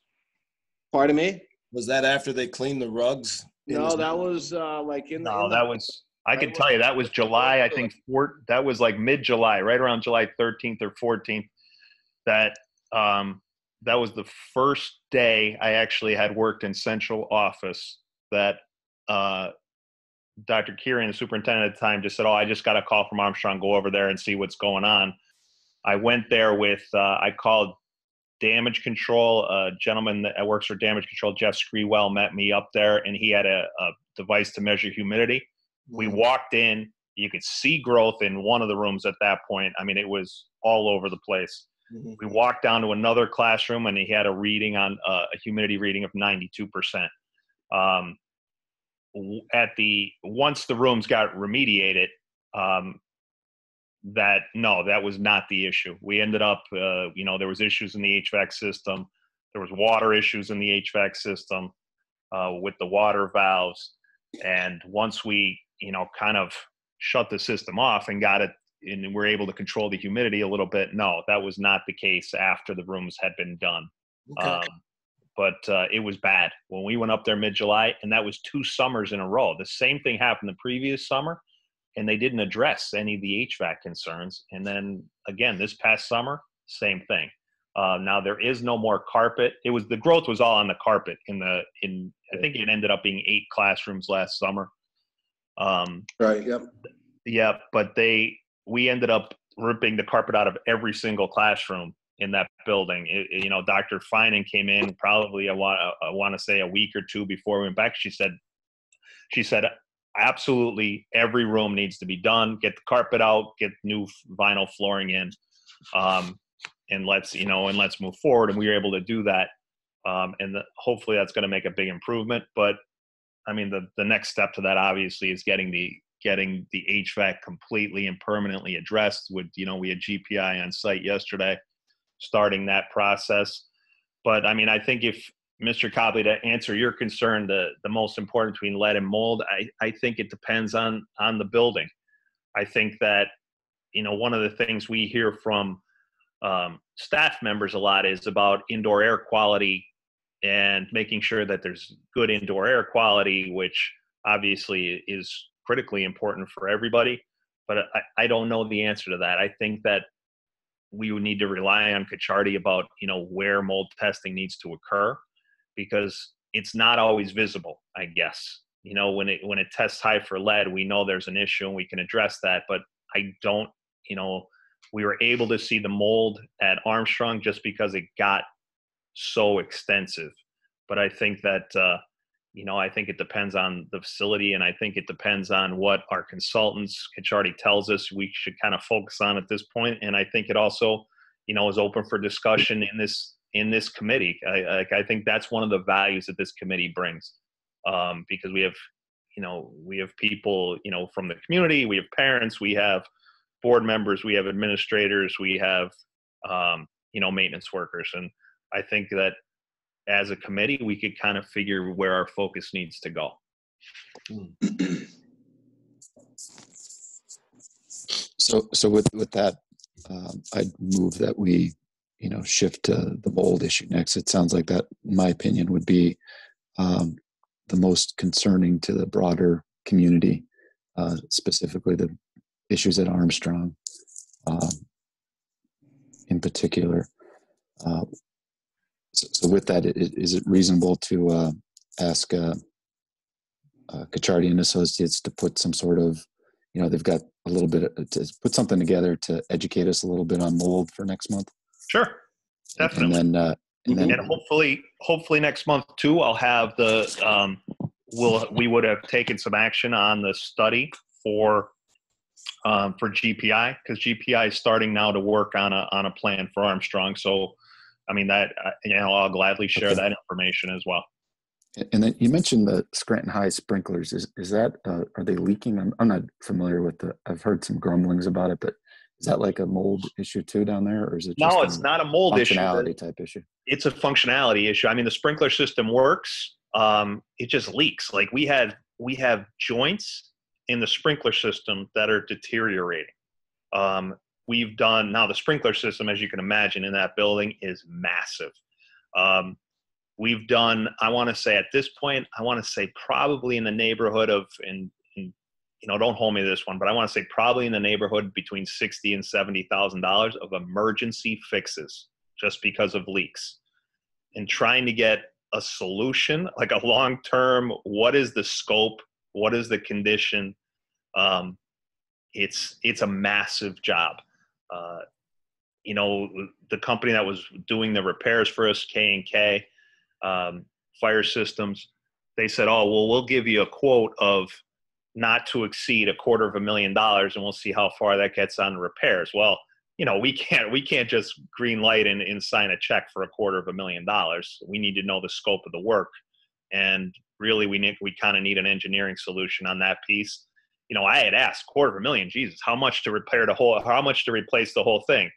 Pardon me? Was that after they cleaned the rugs? No, the- that was uh, like in the. No, in the- that was I can tell you that was July. I think four, that was like mid July, right around July 13th or 14th. That um, that was the first day I actually had worked in central office that uh, Dr. Kirijan, the superintendent at the time, just said, "Oh, I just got a call from Armstrong. Go over there and see what's going on." I went there with uh, I called damage control. A gentleman that works for damage control, Jeff Screewell, met me up there, and he had a, a device to measure humidity. We walked in. You could see growth in one of the rooms at that point. I mean, it was all over the place. Mhm. We walked down to another classroom, and he had a reading on uh, a humidity reading of 92 percent. Um, at the once the rooms got remediated, um, that no, that was not the issue. We ended up, uh, you know, there was issues in the HVAC system. There was water issues in the HVAC system uh, with the water valves, and once we, you know, kind of shut the system off and got it, and we're able to control the humidity a little bit. No, that was not the case after the rooms had been done. Okay. Um, but uh, it was bad when we went up there mid July, and that was two summers in a row. The same thing happened the previous summer, and they didn't address any of the HVAC concerns. And then again, this past summer, same thing. Uh, now there is no more carpet. It was the growth was all on the carpet in the in. I think it ended up being eight classrooms last summer. Um, Right, yep. yeah, but they we ended up ripping the carpet out of every single classroom in that building. It, you know, Dr. Finan came in probably I want I want to say a week or two before we went back. She said, she said, absolutely every room needs to be done. Get the carpet out. Get new vinyl flooring in, um, and let's you know and let's move forward. And we were able to do that, um, and the, hopefully that's going to make a big improvement. But I mean, the the next step to that obviously is getting the getting the HVAC completely and permanently addressed. With you know, we had GPI on site yesterday, starting that process. But I mean, I think if Mr. Cobley, to answer your concern, the the most important between lead and mold, I I think it depends on on the building. I think that you know one of the things we hear from um, staff members a lot is about indoor air quality and making sure that there's good indoor air quality, which obviously is critically important for everybody. But I, I don't know the answer to that. I think that we would need to rely on Kachardi about you know where mold testing needs to occur because it's not always visible. I guess you know when it when it tests high for lead, we know there's an issue and we can address that. But I don't you know we were able to see the mold at Armstrong just because it got so extensive. But I think that uh, you know I think it depends on the facility, and I think it depends on what our consultants Kachardi tells us we should kind of focus on at this point. And I think it also you know is open for discussion in this in this committee. I, I, I think that's one of the values that this committee brings um, because we have you know we have people you know from the community, we have parents, we have board members, we have administrators, we have um, you know maintenance workers, and I think that as a committee we could kind of figure where our focus needs to go. [CLEARS THROAT] So, so with, with that, um, I'd move that we, you know, shift to the mold issue next. It sounds like that, in my opinion, would be um, the most concerning to the broader community, uh, specifically the issues at Armstrong, um, in particular. Uh, so, so with that, is it reasonable to uh, ask uh, uh, Kachardi and Associates to put some sort of you know they've got a little bit of, to put something together to educate us a little bit on mold for next month? Sure, definitely. and then uh, and then and hopefully hopefully next month too i'll have the um we'll we would have taken some action on the study for um for gpi because gpi is starting now to work on a on a plan for armstrong. So i mean that uh, you know i'll gladly share Okay. that information as well and then you mentioned the Scranton High sprinklers is is that uh, are they leaking I'm, I'm not familiar with the I've heard some grumblings about it but is that like a mold issue too down there or is it just no it's not a mold issue type issue it's a functionality issue. I mean, the sprinkler system works. Um, it just leaks. Like we had, we have joints in the sprinkler system that are deteriorating. Um, we've done now the sprinkler system, as you can imagine, in that building is massive. Um, we've done. I want to say at this point, I want to say probably in the neighborhood of, in you know, don't hold me to this one, but I want to say probably in the neighborhood between sixty and seventy thousand dollars of emergency fixes just because of leaks and trying to get a solution like a long term what is the scope What is the condition? Um, it's it's a massive job. Uh, you know, the company that was doing the repairs for us, K and K um, Fire Systems, they said, "Oh, well, we'll give you a quote of not to exceed a quarter of a million dollars, and we'll see how far that gets on repairs." Well, you know, we can't we can't just green light and, and sign a check for a quarter of a million dollars. We need to know the scope of the work, and really, we need we kind of need an engineering solution on that piece you know, I had asked quarter of a million, Jesus, how much to repair the whole, how much to replace the whole thing?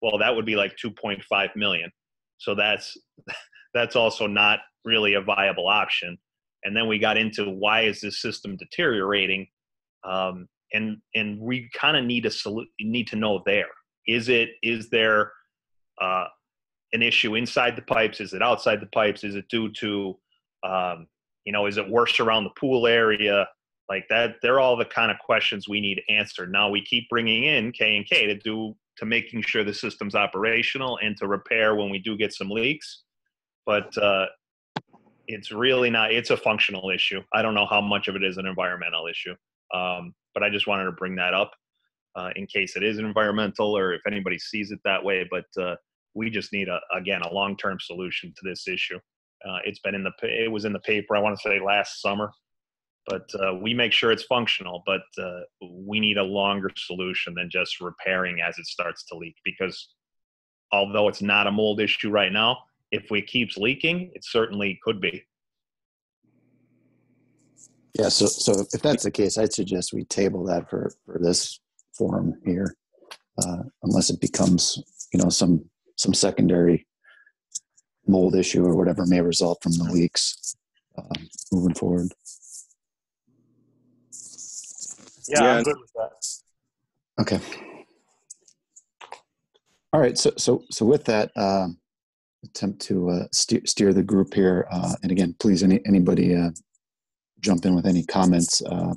Well, that would be like 2.5 million. So that's, [LAUGHS] that's also not really a viable option. And then we got into why is this system deteriorating? Um, and, and we kind of need a solu- need to know there. Is it, is there, uh, an issue inside the pipes? Is it outside the pipes? Is it due to, um, you know, is it worse around the pool area? Like that they're all the kind of questions we need answered. Now we keep bringing in k and k to do to making sure the system's operational and to repair when we do get some leaks but uh, it's really not it's a functional issue. I don't know how much of it is an environmental issue um, but i just wanted to bring that up uh, in case it is environmental or if anybody sees it that way but uh, we just need a again a long-term solution to this issue. Uh, it's been in the it was in the paper i want to say last summer but uh, we make sure it's functional but uh, we need a longer solution than just repairing as it starts to leak because although it's not a mold issue right now if it keeps leaking it certainly could be Yeah, so, so if that's the case, I'd suggest we table that for, for this forum here. Uh, unless it becomes, you know, some, some secondary mold issue or whatever may result from the leaks, um, moving forward. Yeah, Yeah. i'm good with that Okay. All right. So so so with that, um, attempt to uh, steer steer the group here, uh, and again, please, any anybody uh, jump in with any comments. Uh,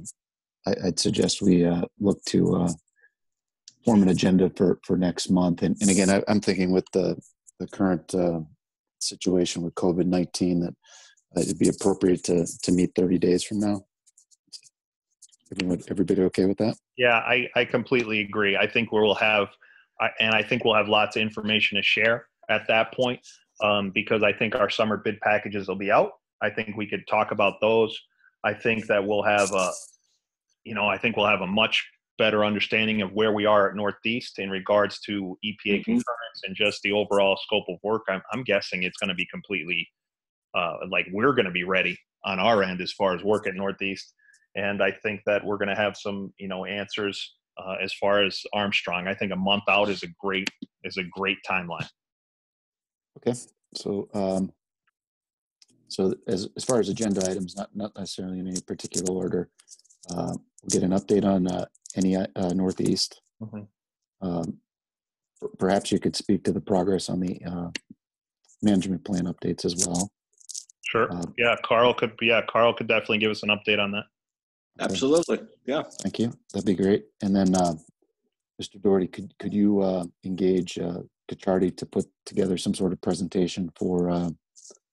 I, I'd suggest we uh, look to uh, form an agenda for for next month. And, and again, I, I'm thinking with the the current uh, situation with COVID nineteen that it'd be appropriate to to meet 30 days from now. Everyone, everybody okay with that? Yeah, I, I completely agree. I think we'll have, and I think we'll have lots of information to share at that point um, because I think our summer bid packages will be out. I think we could talk about those. I think that we'll have a, you know, I think we'll have a much better understanding of where we are at Northeast in regards to EPA Mhm. concurrence and just the overall scope of work. I'm, I'm guessing it's going to be completely, uh, like we're going to be ready on our end as far as work at Northeast and I think that we're going to have some, you know, answers uh, as far as Armstrong. I think a month out is a great is a great timeline. Okay, so, um, so as, as far as agenda items, not, not necessarily in any particular order, uh, we'll get an update on, uh, any, uh, Northeast. Mhm. Um, perhaps you could speak to the progress on the, uh, management plan updates as well. Sure. Um, Yeah, Carl could. Yeah, Carl could definitely give us an update on that. Absolutely. Yeah. Thank you. That'd be great. And then, uh, Mr. Doherty, could, could you, uh, engage, uh, Kachardi to put together some sort of presentation for, uh,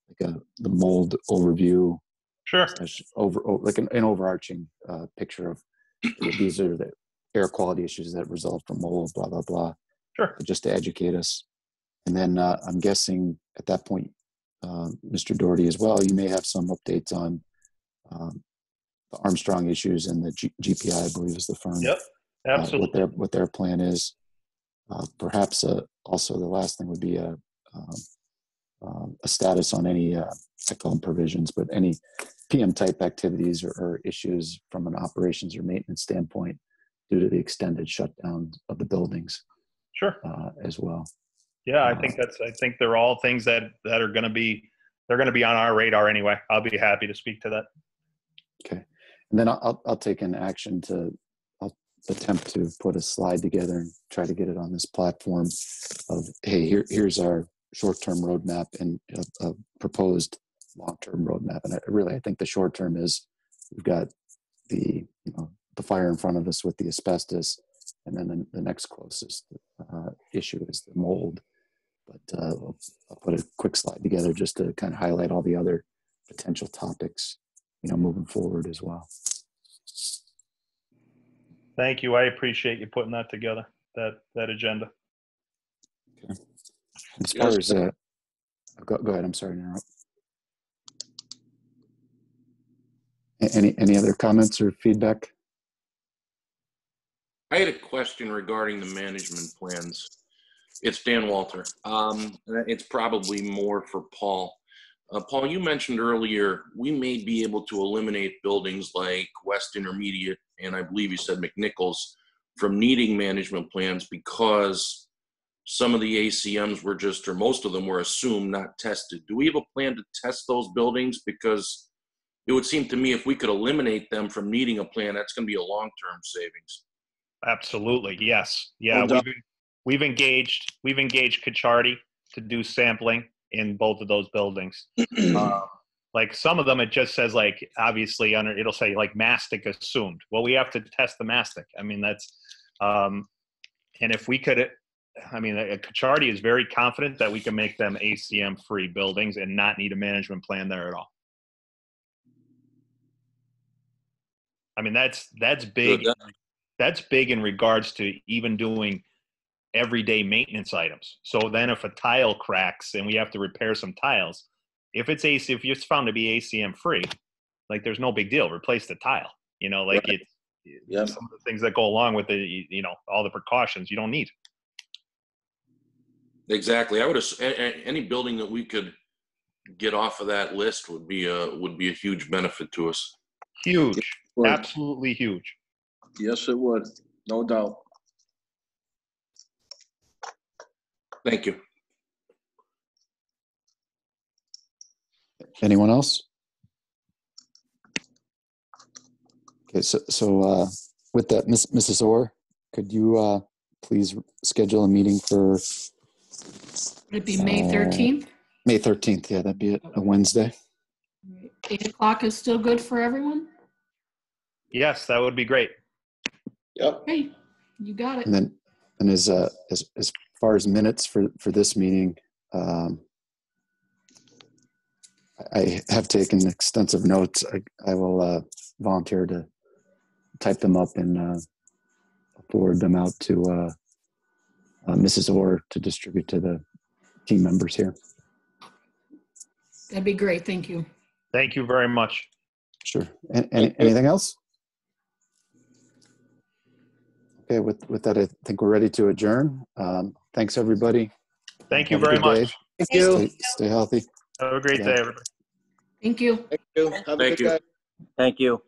like a, the mold overview, Sure. as over, o- like an, an overarching uh, picture of these are the air quality issues that result from mold, blah blah blah. Sure. Just to educate us, and then uh, I'm guessing at that point, uh, Mr. Doherty as well, you may have some updates on um, the Armstrong issues and the G- GPI, I believe is the firm. Yep. uh, what Absolutely. their what their plan is. Uh, perhaps uh, also the last thing would be a um, um, a status on any uh, I call them provisions, but any PM type activities or, or issues from an operations or maintenance standpoint due to the extended shutdown of the buildings Sure. uh, as well. Yeah, I think that's. I think they're all things that that are going to be. They're going to be on our radar anyway. I'll be happy to speak to that. Okay, and then I'll I'll, take an action to I'll attempt to put a slide together and try to get it on this platform of hey here here's our short-term roadmap and a, a proposed long-term roadmap. And I, really I think the short term is we've got the you know the fire in front of us with the asbestos and then the, the next closest uh, issue is the mold. But uh, I'll, I'll put a quick slide together just to kind of highlight all the other potential topics you know moving forward as well Thank you. I appreciate you putting that together, that, that agenda. okay. As far as, uh, go, go ahead, I'm sorry to interrupt. Any, any other comments or feedback? I had a question regarding the management plans. It's Dan Walter. Um, it's probably more for Paul. Uh, Paul, you mentioned earlier, we may be able to eliminate buildings like West Intermediate and I believe you said McNichols from needing management plans because some of the ACMs were just, or most of them were assumed not tested. Do we have a plan to test those buildings? Because it would seem to me if we could eliminate them from needing a plan, that's going to be a long-term savings. Absolutely, yes. Yeah, we've, we've engaged, we've engaged Kachardi to do sampling in both of those buildings. [CLEARS THROAT] Um, Like some of them, it just says like, obviously under, it'll say like mastic assumed. Well, we have to test the mastic. I mean, that's, um, and if we could, I mean, uh, Kachardi is very confident that we can make them ACM-free buildings and not need a management plan there at all. I mean, that's, that's big that's big in regards to even doing everyday maintenance items. So then if a tile cracks and we have to repair some tiles, if it's AC, if it's found to be ACM free, like there's no big deal. Replace the tile. You know, like Right. it, Yep. some of the things that go along with the, you- you know, all the precautions you don't need. Exactly. I would, ass- a- a- any building that we could get off of that list would be a, would be a huge benefit to us. Huge, absolutely huge. Yes, it would, no doubt. Thank you. Anyone else? Okay, so, so, uh, with that, Miss, Mrs. Orr, could you, uh, please schedule a meeting for Would it be May Uh, 13th? May 13th? Yeah, that'd be a a Wednesday. 8 o'clock is still good for everyone? Yes, that would be great. Yep. Hey, you got it. And then, and as, uh, as, as far as minutes for, for this meeting, um, I I have taken extensive notes. I, I will, uh, volunteer to type them up and, uh, forward them out to, uh, uh, Mrs. Orr to distribute to the team members here. That'd be great. Thank you. Thank you very much. Sure. And, any, anything else? Okay, with, with that, I think we're ready to adjourn. Um, thanks, everybody. Thank you Have a very good day. much. Thank you. Stay, stay healthy. Have a great Yeah. day, everybody. Thank you. Thank you. Have a Thank good you. day. Thank you.